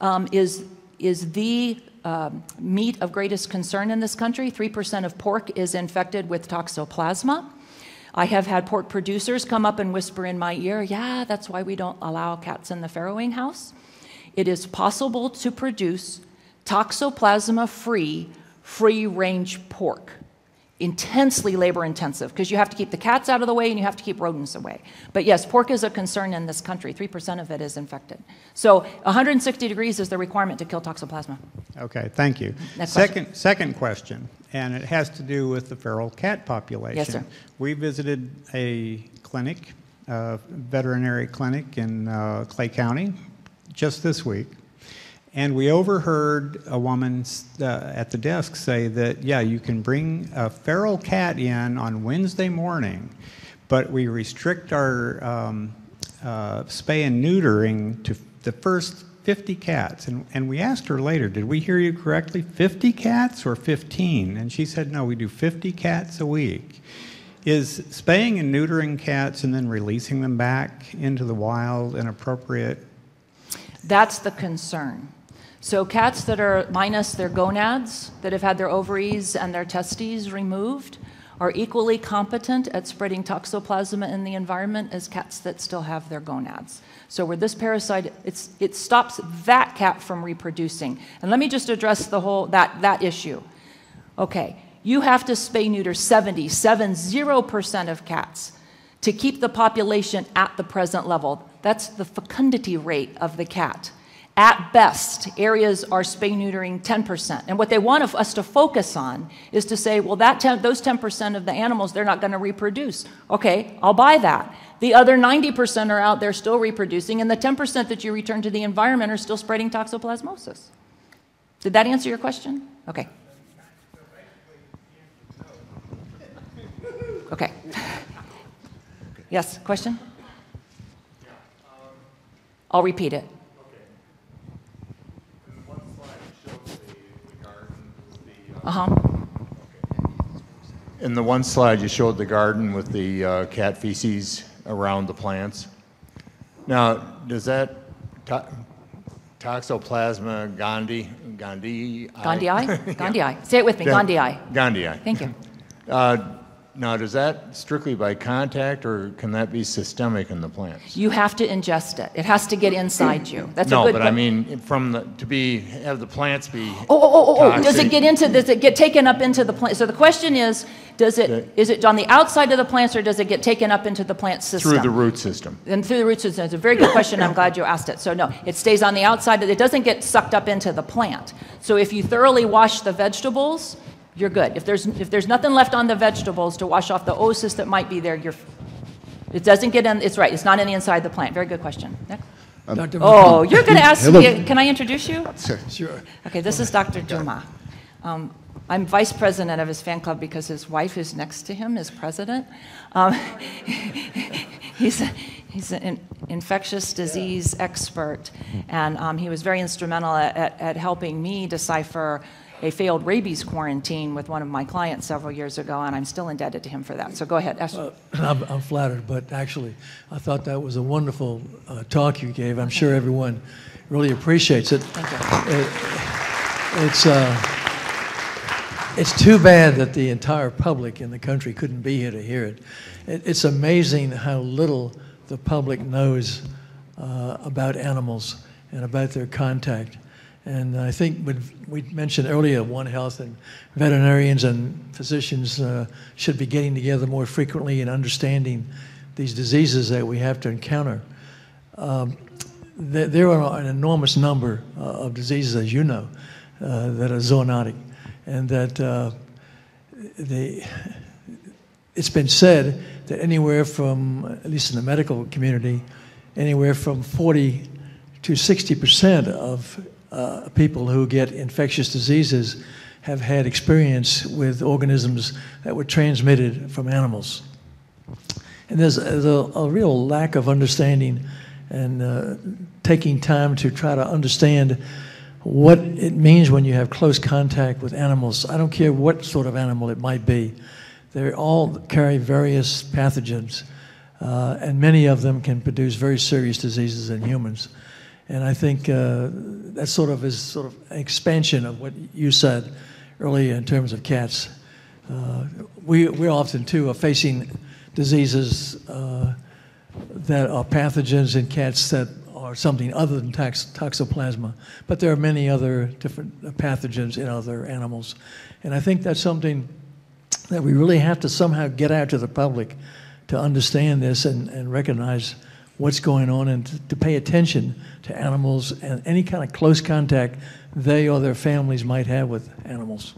um, is, is the um, meat of greatest concern in this country. 3% of pork is infected with toxoplasma. I have had pork producers come up and whisper in my ear, yeah, that's why we don't allow cats in the farrowing house. It is possible to produce toxoplasma free, free range pork intensely labor intensive because you have to keep the cats out of the way and you have to keep rodents away. But yes, pork is a concern in this country. 3% of it is infected. So 160 degrees is the requirement to kill toxoplasma. Okay, thank you. Next second, question. second question, and it has to do with the feral cat population. Yes, sir. We visited a clinic, a veterinary clinic in uh, Clay County just this week. And we overheard a woman uh, at the desk say that, yeah, you can bring a feral cat in on Wednesday morning, but we restrict our um, uh, spay and neutering to the first 50 cats. And, and we asked her later, did we hear you correctly? 50 cats or 15? And she said, no, we do 50 cats a week. Is spaying and neutering cats and then releasing them back into the wild an appropriate? That's the concern. So cats that are minus their gonads, that have had their ovaries and their testes removed, are equally competent at spreading toxoplasma in the environment as cats that still have their gonads. So where this parasite, it stops that cat from reproducing. And let me just address the whole, that, that issue. Okay, you have to spay neuter 70, 70% of cats to keep the population at the present level. That's the fecundity rate of the cat. At best, areas are spay neutering 10%. And what they want us to focus on is to say, well, that 10, those 10% of the animals, they're not going to reproduce. Okay, I'll buy that. The other 90% are out there still reproducing, and the 10% that you return to the environment are still spreading toxoplasmosis. Did that answer your question? Okay. Okay. Yes, question? I'll repeat it. Uh-huh. In the one slide, you showed the garden with the uh, cat feces around the plants. Now, does that to toxoplasma gondii, gondii? Gondii? Gondii. Say it with me, gondii. Gondii. Thank you. Uh, now, does that strictly by contact, or can that be systemic in the plants? You have to ingest it. It has to get inside you. That's no, a good. but I mean, from the to be have the plants be. Oh, oh, oh, oh! oh. Does it get into? Does it get taken up into the plant? So the question is, does it okay. is it on the outside of the plants, or does it get taken up into the plant system? Through the root system. And through the root system. It's a very good question. I'm glad you asked it. So no, it stays on the outside. It doesn't get sucked up into the plant. So if you thoroughly wash the vegetables you're good. If there's, if there's nothing left on the vegetables to wash off the oocyst that might be there, you're, it doesn't get in, it's right, it's not in the inside of the plant. Very good question. Next. Um, oh, you're going to ask me, can I introduce you? Sure. sure. Okay, this is Dr. Duma. Um, I'm vice president of his fan club because his wife is next to him as president. Um, he's, a, he's an infectious disease expert, and um, he was very instrumental at, at, at helping me decipher a failed rabies quarantine with one of my clients several years ago, and I'm still indebted to him for that. So go ahead. Uh, I'm, I'm, flattered, but actually, I thought that was a wonderful uh, talk you gave. I'm sure everyone really appreciates it. Thank you. It, it's, uh, it's too bad that the entire public in the country couldn't be here to hear it. it it's amazing how little the public knows uh, about animals and about their contact. And I think when we mentioned earlier, One Health and veterinarians and physicians uh, should be getting together more frequently and understanding these diseases that we have to encounter. Um, there are an enormous number uh, of diseases, as you know, uh, that are zoonotic, and that uh, they, it's been said that anywhere from, at least in the medical community, anywhere from 40 to 60 percent of uh, people who get infectious diseases have had experience with organisms that were transmitted from animals. And there's, a, a, real lack of understanding and uh, taking time to try to understand what it means when you have close contact with animals. I don't care what sort of animal it might be. They all carry various pathogens, uh, and many of them can produce very serious diseases in humans. And I think uh, that sort of is sort of an expansion of what you said earlier in terms of cats. Uh, we, we often, too, are facing diseases uh, that are pathogens in cats that are something other than tox- toxoplasma. But there are many other different pathogens in other animals. And I think that's something that we really have to somehow get out to the public to understand this and, and recognize what's going on and to, to pay attention to animals and any kind of close contact they or their families might have with animals.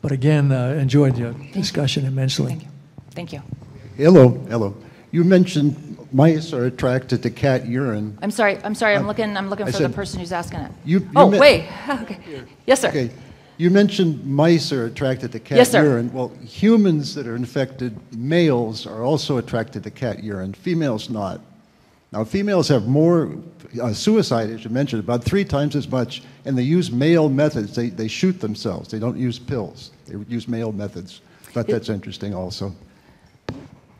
But again, uh, enjoyed the discussion immensely. Thank you. Thank you. Hello, hello. You mentioned mice are attracted to cat urine. I'm sorry, I'm sorry, I'm looking, I'm looking I for the person who's asking it. You- you Oh, meant- wait, okay. Yes, sir. Okay. You mentioned mice are attracted to cat Yes, sir. urine. Well, humans that are infected, males, are also attracted to cat urine. Females not. Now, females have more uh, suicide, as you mentioned, about three times as much, and they use male methods. They, they shoot themselves. They don't use pills. They use male methods. But that's interesting also.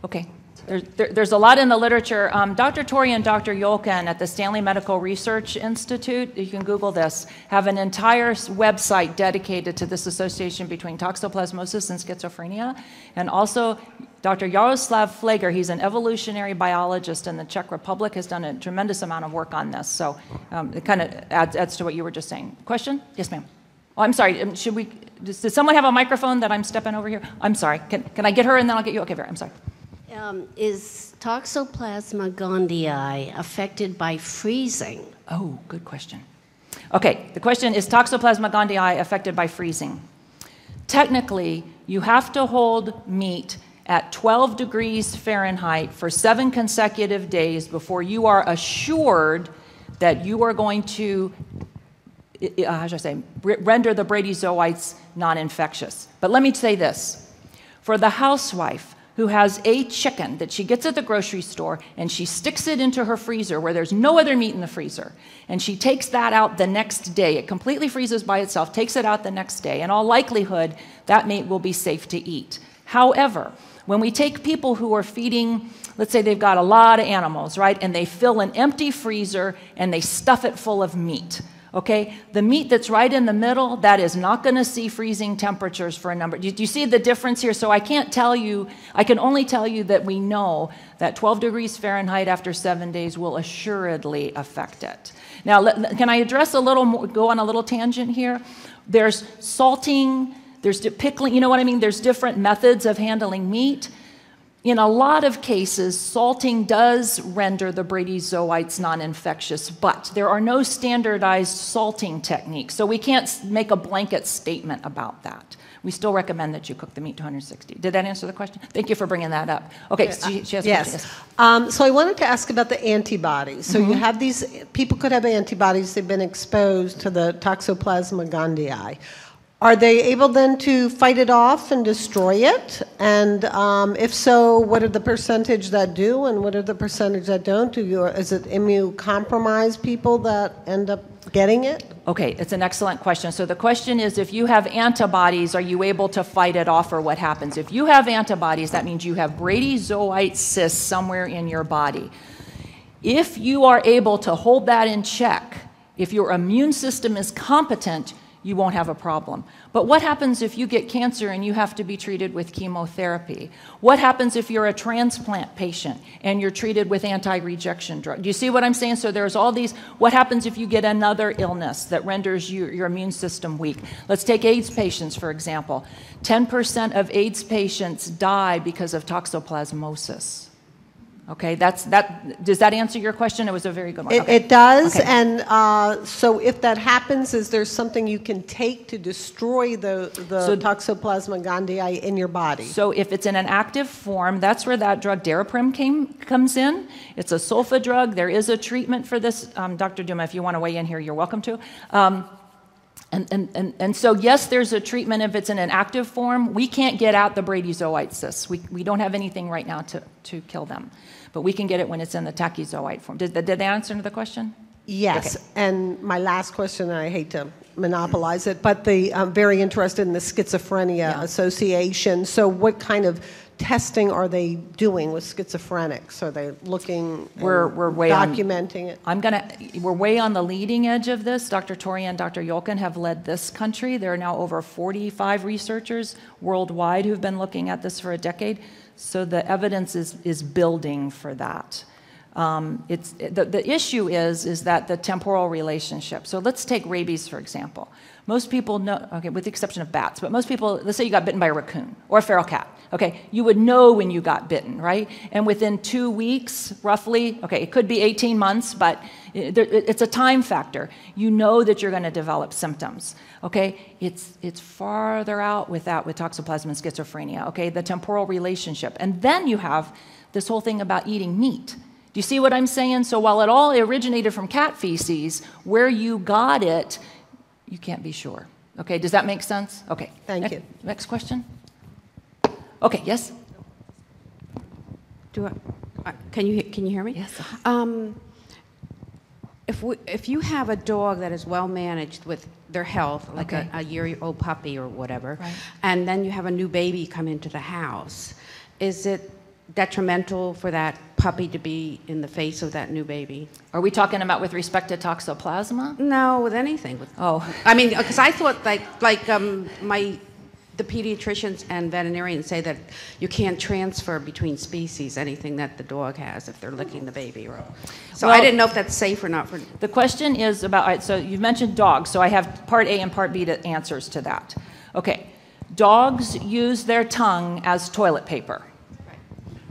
Okay. There's, there, there's a lot in the literature. Um, Dr. Torrey and Dr. Yolken at the Stanley Medical Research Institute, you can Google this, have an entire website dedicated to this association between toxoplasmosis and schizophrenia. And also, Dr. Jaroslav Flegr, he's an evolutionary biologist in the Czech Republic, has done a tremendous amount of work on this. So um, it kind of adds, adds to what you were just saying. Question? Yes, ma'am. Oh, I'm sorry. um, Should we? Does, does someone have a microphone that I'm stepping over here? I'm sorry. Can, can I get her and then I'll get you? Okay, very. I'm sorry. Um, is Toxoplasma gondii affected by freezing? Oh, good question. Okay, the question is Toxoplasma gondii affected by freezing? Technically, you have to hold meat at 12 degrees Fahrenheit for seven consecutive days before you are assured that you are going to, uh, how should I say, render the Bradyzoites non infectious. But let me say this for the housewife who has a chicken that she gets at the grocery store and she sticks it into her freezer where there's no other meat in the freezer, and she takes that out the next day, it completely freezes by itself, takes it out the next day. In all likelihood, that meat will be safe to eat. However, when we take people who are feeding, let's say they've got a lot of animals, right, and they fill an empty freezer and they stuff it full of meat. Okay, the meat that's right in the middle, that is not going to see freezing temperatures for a number. Do you, see the difference here? So I can't tell you, I can only tell you that we know that 12 degrees Fahrenheit after seven days will assuredly affect it. Now, can I address a little more, go on a little tangent here? There's salting, there's pickling, you know what I mean? There's different methods of handling meat. In a lot of cases, salting does render the Bradyzoites non infectious, but there are no standardized salting techniques. So we can't make a blanket statement about that. We still recommend that you cook the meat to 160. Did that answer the question? Thank you for bringing that up. Okay, she, she has a question. Yes. Um, so I wanted to ask about the antibodies. So Mm-hmm. you have these, people could have antibodies, they've been exposed to the Toxoplasma gondii. Are they able then to fight it off and destroy it? And um, if so, what are the percentage that do and what are the percentage that don't? Do you, is it immunocompromised people that end up getting it? Okay, it's an excellent question. So the question is if you have antibodies, are you able to fight it off or what happens? If you have antibodies, that means you have Bradyzoite cysts somewhere in your body. If you are able to hold that in check, if your immune system is competent, you won't have a problem. But what happens if you get cancer and you have to be treated with chemotherapy? What happens if you're a transplant patient and you're treated with anti rejection drug? Do you see what I'm saying? So there's all these. What happens if you get another illness that renders your, your immune system weak? Let's take AIDS patients, for example. 10% of AIDS patients die because of toxoplasmosis. Okay, that's that. Does that answer your question? It was a very good one. It, Okay. it does, Okay. and uh, so if that happens, is there something you can take to destroy the, the So- Toxoplasma gondii in your body? So if it's in an active form, that's where that drug Daraprim came, comes in. It's a sulfa drug. There is a treatment for this. Um, Dr. Duma, if you want to weigh in here, you're welcome to. Um, and, and, and, and so, yes, there's a treatment if it's in an active form. We can't get out the Bradyzoite cysts. We, we don't have anything right now to, to kill them. But we can get it when it's in the tachyzoite form. Did, did that answer the question? Yes, Okay. and my last question, I hate to monopolize it, but the, I'm very interested in the Schizophrenia Yeah. Association. So what kind of testing are they doing with schizophrenics? Are they looking We're- we're way on- documenting it? I'm going to, we're way on the leading edge of this. Dr. Torrey and Dr. Yolken have led this country. There are now over 45 researchers worldwide who've been looking at this for a decade. So the evidence is, is building for that. Um, it's, the, the issue is, is that the temporal relationship. So let's take rabies, for example. Most people know, okay, with the exception of bats, but most people, let's say you got bitten by a raccoon or a feral cat, okay, you would know when you got bitten, right? And within two weeks, roughly, okay, it could be 18 months, but it's a time factor. You know that you're going to develop symptoms, okay? It's, it's farther out with that with toxoplasma and schizophrenia, okay? The temporal relationship. And then you have this whole thing about eating meat. Do you see what I'm saying? So while it all originated from cat feces, where you got it, you can't be sure. Okay, does that make sense? Okay. Thank Next- you. Next question? Okay, yes? Do I, uh, can you, can you hear me? Yes. Um, if, we, if you have a dog that is well managed with their health, like Okay. a, a year-old puppy or whatever, Right. and then you have a new baby come into the house, is it detrimental for that puppy to be in the face of that new baby? Are we talking about with respect to toxoplasma? No, with anything. With, Oh. I mean, because I thought like like um, my the pediatricians and veterinarians say that you can't transfer between species anything that the dog has if they're licking the baby. Or, so I didn't know if that's safe or not for. The question is about, right, so you've mentioned dogs, so I have part A and part B to answers to that. Okay, dogs use their tongue as toilet paper.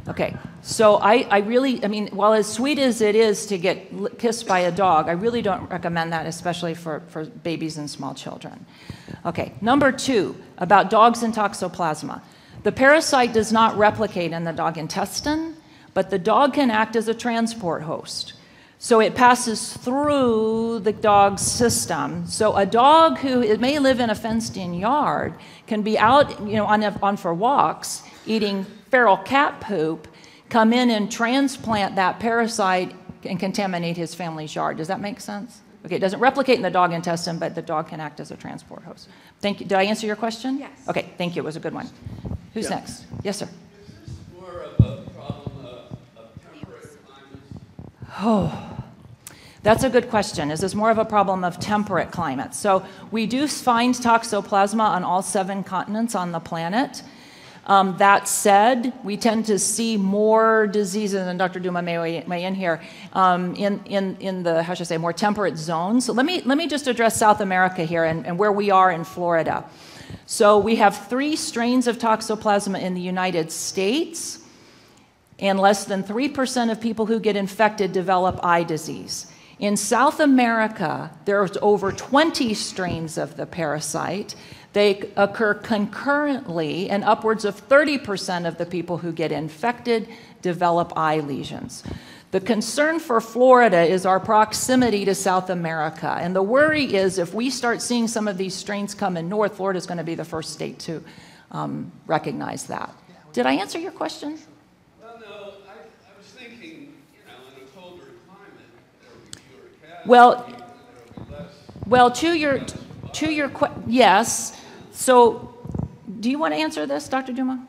Okay, so I, I really, I mean, while as sweet as it is to get kissed by a dog, I really don't recommend that, especially for, for babies and small children. Okay, number two, about dogs and toxoplasma. The parasite does not replicate in the dog intestine, but the dog can act as a transport host. So it passes through the dog's system. So a dog who it may live in a fenced-in yard can be out, you know, on, on for walks, eating feral cat poop, come in and transplant that parasite and contaminate his family's yard. Does that make sense? Okay, it doesn't replicate in the dog intestine, but the dog can act as a transport host. Thank you. Did I answer your question? Yes. Okay, thank you. It was a good one. Who's next? Yes, sir. Is this more of a problem of, of temperate climates? Oh. That's a good question. Is this more of a problem of temperate climates? So we do find toxoplasma on all seven continents on the planet. Um, that said, we tend to see more diseases, and Dr. Duma may, may in here, um, in, in, in the, how should I say, more temperate zones. So let me, let me just address South America here and, and where we are in Florida. So we have three strains of toxoplasma in the United States and less than 3% of people who get infected develop eye disease. In South America, there's over 20 strains of the parasite. They occur concurrently, and upwards of 30% of the people who get infected develop eye lesions. The concern for Florida is our proximity to South America. And the worry is if we start seeing some of these strains come in north, Florida is going to be the first state to um, recognize that. Did I answer your question? Well, no, I, I was thinking, you know, in a colder climate, there will be fewer cats. Well, and there will be less. Well, to your, to your, que- yes. So, do you want to answer this, Dr. Duma?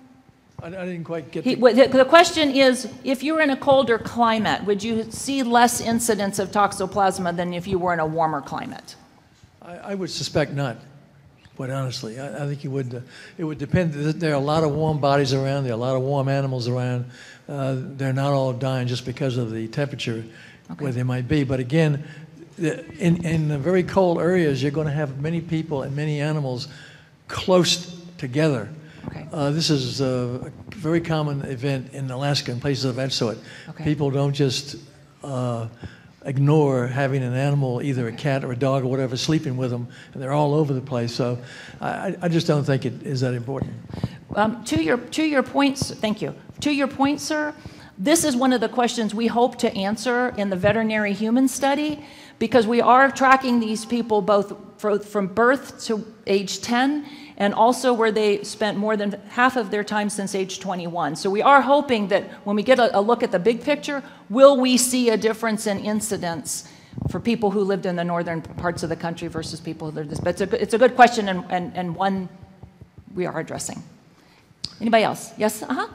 I, I didn't quite get He, the, the, question is, if you were in a colder climate, would you see less incidence of toxoplasma than if you were in a warmer climate? I, I would suspect not, quite honestly. I, I think it would, uh, it would depend. There are a lot of warm bodies around, there are a lot of warm animals around. Uh, they're not all dying just because of the temperature where they might be. But again, in, in the very cold areas, you're going to have many people and many animals close together. Okay. Uh, this is a very common event in Alaska and places of that sort. Okay. People don't just uh, ignore having an animal, either a cat or a dog or whatever, sleeping with them, and they're all over the place. So I, I- I just don't think it is that important. Um, to your to your points, thank you. To your point, sir, this is one of the questions we hope to answer in the veterinary human study because we are tracking these people both from birth to age 10 and also where they spent more than half of their time since age 21. So we are hoping that when we get a, look at the big picture, will we see a difference in incidence for people who lived in the northern parts of the country versus people who lived this. But it's a, it's a good question and, and, and one we are addressing. Anybody else? Yes? Uh huh.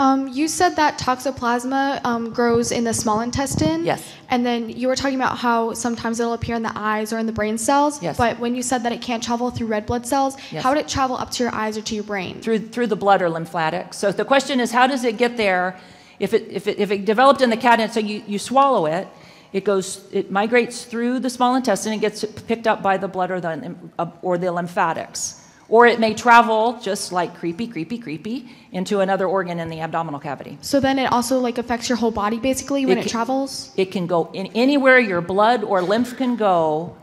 Um, you said that toxoplasma um, grows in the small intestine. Yes. And then you were talking about how sometimes it'll appear in the eyes or in the brain cells. Yes. But when you said that it can't travel through red blood cells, Yes. how would it travel up to your eyes or to your brain? through, through the blood or lymphatic. So the question is, how does it get there? If it, if it, if it developed in the cat, and so you, you swallow it, it goes, it migrates through the small intestine and gets picked up by the blood or the, or the lymphatics. Or it may travel, just like creepy, creepy, creepy, into another organ in the abdominal cavity. So then it also like affects your whole body basically when It it, travels. It can go in anywhere your blood or lymph can go,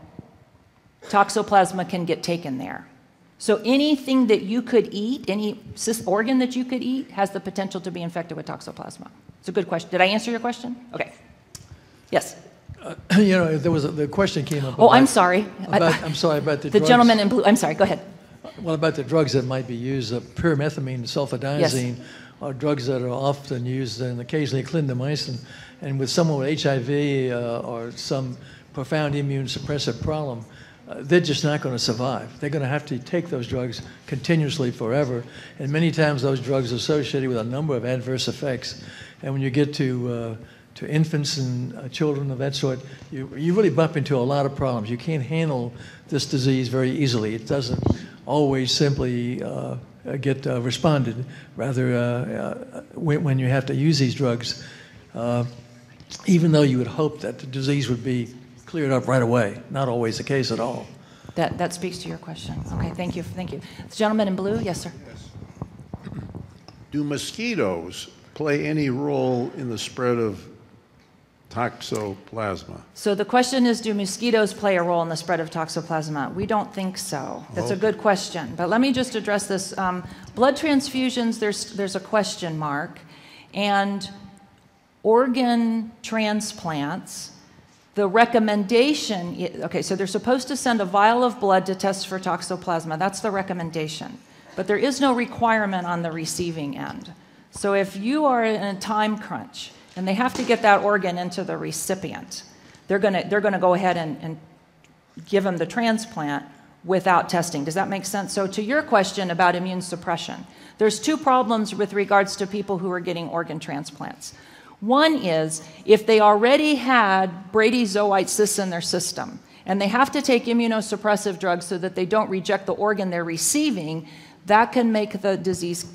toxoplasma can get taken there. So anything that you could eat, any sys- organ that you could eat, has the potential to be infected with toxoplasma. It's a good question. Did I answer your question? Okay. Yes. Uh, you know, there was a, the question came up. Oh, I'm about- sorry. I- About, I'm sorry about the. The drugs. gentleman in blue. I'm sorry. Go ahead. What about the drugs that might be used? Uh, pyrimethamine, sulfadiazine, are drugs that are often used and occasionally clindamycin. And with someone with HIV uh, or some profound immune suppressive problem, uh, they're just not going to survive. They're going to have to take those drugs continuously forever. And many times those drugs are associated with a number of adverse effects. And when you get to uh, to infants and uh, children of that sort, you, you really bump into a lot of problems. You can't handle this disease very easily. It doesn't always simply uh, uh, get uh, responded. Rather, uh, uh, when, when you have to use these drugs, uh, even though you would hope that the disease would be cleared up right away, not always the case at all. That, that speaks to your question. Okay. Thank you. Thank you. The gentleman in blue. Yes, sir. Yes. Do mosquitoes play any role in the spread of toxoplasma? So the question is, do mosquitoes play a role in the spread of toxoplasma? We don't think so. That's a good question. But let me just address this. Um, blood transfusions, there's, there's a question mark. And organ transplants, the recommendation, okay, so they're supposed to send a vial of blood to test for toxoplasma. That's the recommendation. But there is no requirement on the receiving end. So if you are in a time crunch and they have to get that organ into the recipient, they're going to they're going to go ahead and, and give them the transplant without testing. Does that make sense? So, to your question about immune suppression, there's two problems with regards to people who are getting organ transplants. One is if they already had Bradyzoite cysts in their system and they have to take immunosuppressive drugs so that they don't reject the organ they're receiving, that can make the disease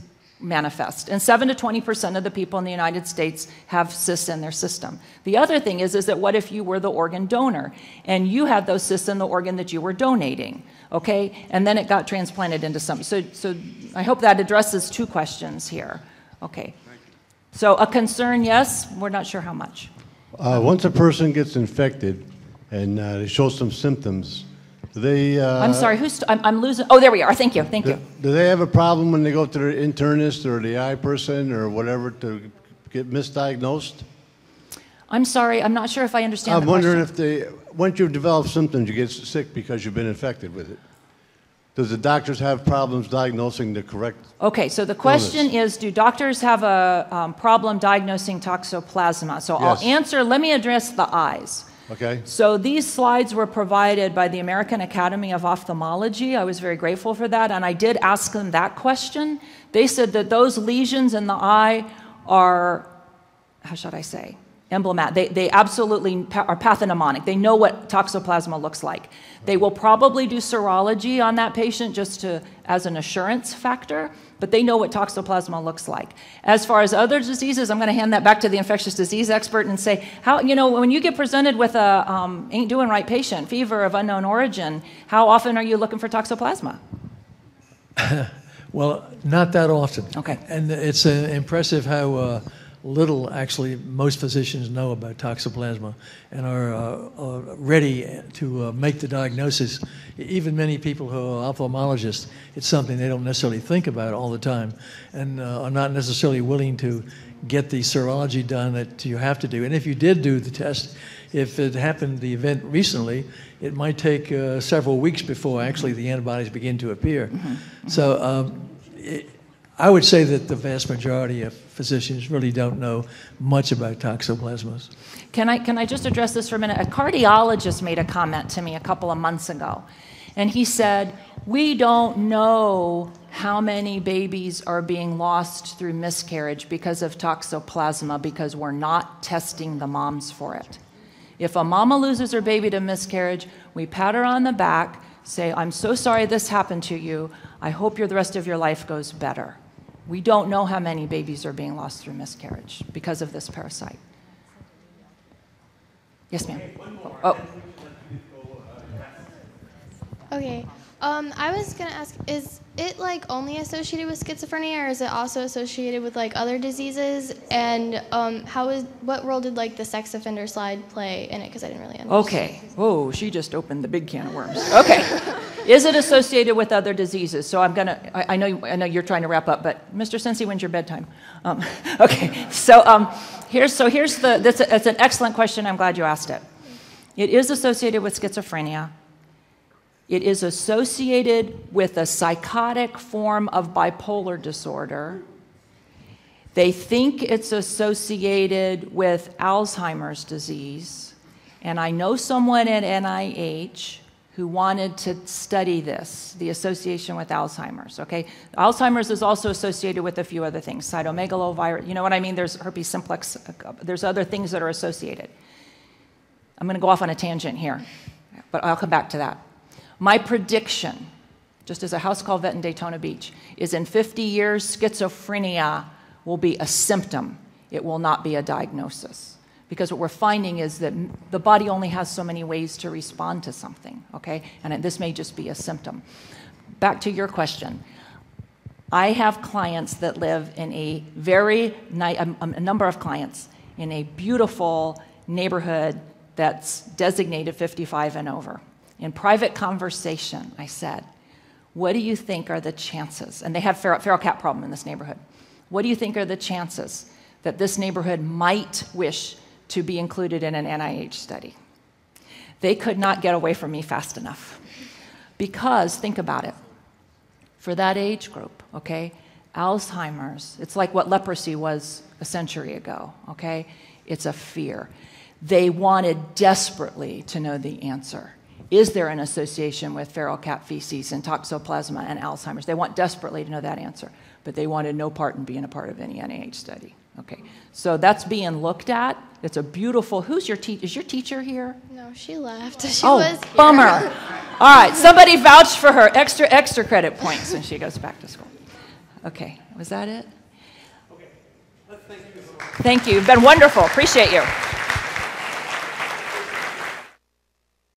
manifest. And 7 to 20% of the people in the United States have cysts in their system. The other thing is is that what if you were the organ donor and you had those cysts in the organ that you were donating, okay? And then it got transplanted into something. So so I hope that addresses two questions here. Okay. So a concern, yes, we're not sure how much. Uh, once a person gets infected and uh, they show some symptoms, they? Uh, I'm sorry, who's I'm, I'm losing Oh, there we are. Thank you. Thank Do, you. do they have a problem when they go to their internist or the eye person or whatever to get misdiagnosed? I'm sorry. I'm not sure if I understand I'm wondering question. if they, once you've developed symptoms, you get sick because you've been infected with it. Does the doctors have problems diagnosing the correct? Okay, so the question is, do doctors have a um, problem diagnosing toxoplasma? So I'll answer, let me address the eyes. Okay. So these slides were provided by the American Academy of Ophthalmology. I was very grateful for that, and I did ask them that question. They said that those lesions in the eye are, how should I say, emblematic. They, they absolutely are pathognomonic. They know what toxoplasma looks like. They will probably do serology on that patient just to as an assurance factor, but they know what toxoplasma looks like. As far as other diseases, I'm going to hand that back to the infectious disease expert and say, how you know when you get presented with a um, ain't doing right patient, fever of unknown origin, how often are you looking for toxoplasma? Well, not that often. Okay. And it's uh, impressive how uh, little actually most physicians know about toxoplasma and are uh, uh, ready to uh, make the diagnosis. Even many people who are ophthalmologists, it's something they don't necessarily think about all the time and uh, are not necessarily willing to get the serology done that you have to do. And if you did do the test, if it happened, the event recently, it might take uh, several weeks before actually the antibodies begin to appear. So um, it, I would say that the vast majority of physicians really don't know much about toxoplasmas. Can I, can I just address this for a minute? A cardiologist made a comment to me a couple of months ago, and he said, We don't know how many babies are being lost through miscarriage because of toxoplasma because we're not testing the moms for it. If a mama loses her baby to miscarriage, we pat her on the back, say, I'm so sorry this happened to you. I hope your, the rest of your life goes better. We don't know how many babies are being lost through miscarriage because of this parasite. Yes, ma'am. Oh, Okay. Um, I was gonna ask, is it like only associated with schizophrenia, or is it also associated with like other diseases? And um, how is what role did like the sex offender slide play in it? Because I didn't really understand. okay. Whoa, she just opened the big can of worms. Okay. Is it associated with other diseases? So I'm gonna. I, I know. I know you're trying to wrap up, but Mr. Sensi, when's your bedtime? Um, okay. So um, here's. So here's the. That's, a, that's an excellent question. I'm glad you asked it. It is associated with schizophrenia. It is associated with a psychotic form of bipolar disorder. They think it's associated with Alzheimer's disease. And I know someone at NIH who wanted to study this, the association with Alzheimer's, okay? Alzheimer's is also associated with a few other things, cytomegalovirus, you know what I mean? There's herpes simplex, there's other things that are associated. I'm going to go off on a tangent here, but I'll come back to that. My prediction, just as a house call vet in Daytona Beach, is in 50 years, schizophrenia will be a symptom. It will not be a diagnosis. Because what we're finding is that the body only has so many ways to respond to something, okay? And this may just be a symptom. Back to your question. I have clients that live in a very nice, a, number of clients in a beautiful neighborhood that's designated 55 and over. In private conversation, I said, What do you think are the chances? And they have feral, feral cat problem in this neighborhood. What do you think are the chances that this neighborhood might wish to be included in an NIH study? They could not get away from me fast enough. Because, think about it, for that age group, okay, Alzheimer's, it's like what leprosy was a century ago, okay? It's a fear. They wanted desperately to know the answer. Is there an association with feral cat feces and toxoplasma and Alzheimer's? They want desperately to know that answer, but they wanted no part in being a part of any NIH study. Okay, so that's being looked at. It's a beautiful. Who's your teacher? Is your teacher here? No, she left. She oh, was here. bummer. All right, somebody vouch for her. Extra, extra credit points when she goes back to school. Okay, was that it? Okay, thank you. Thank you. You've been wonderful. Appreciate you.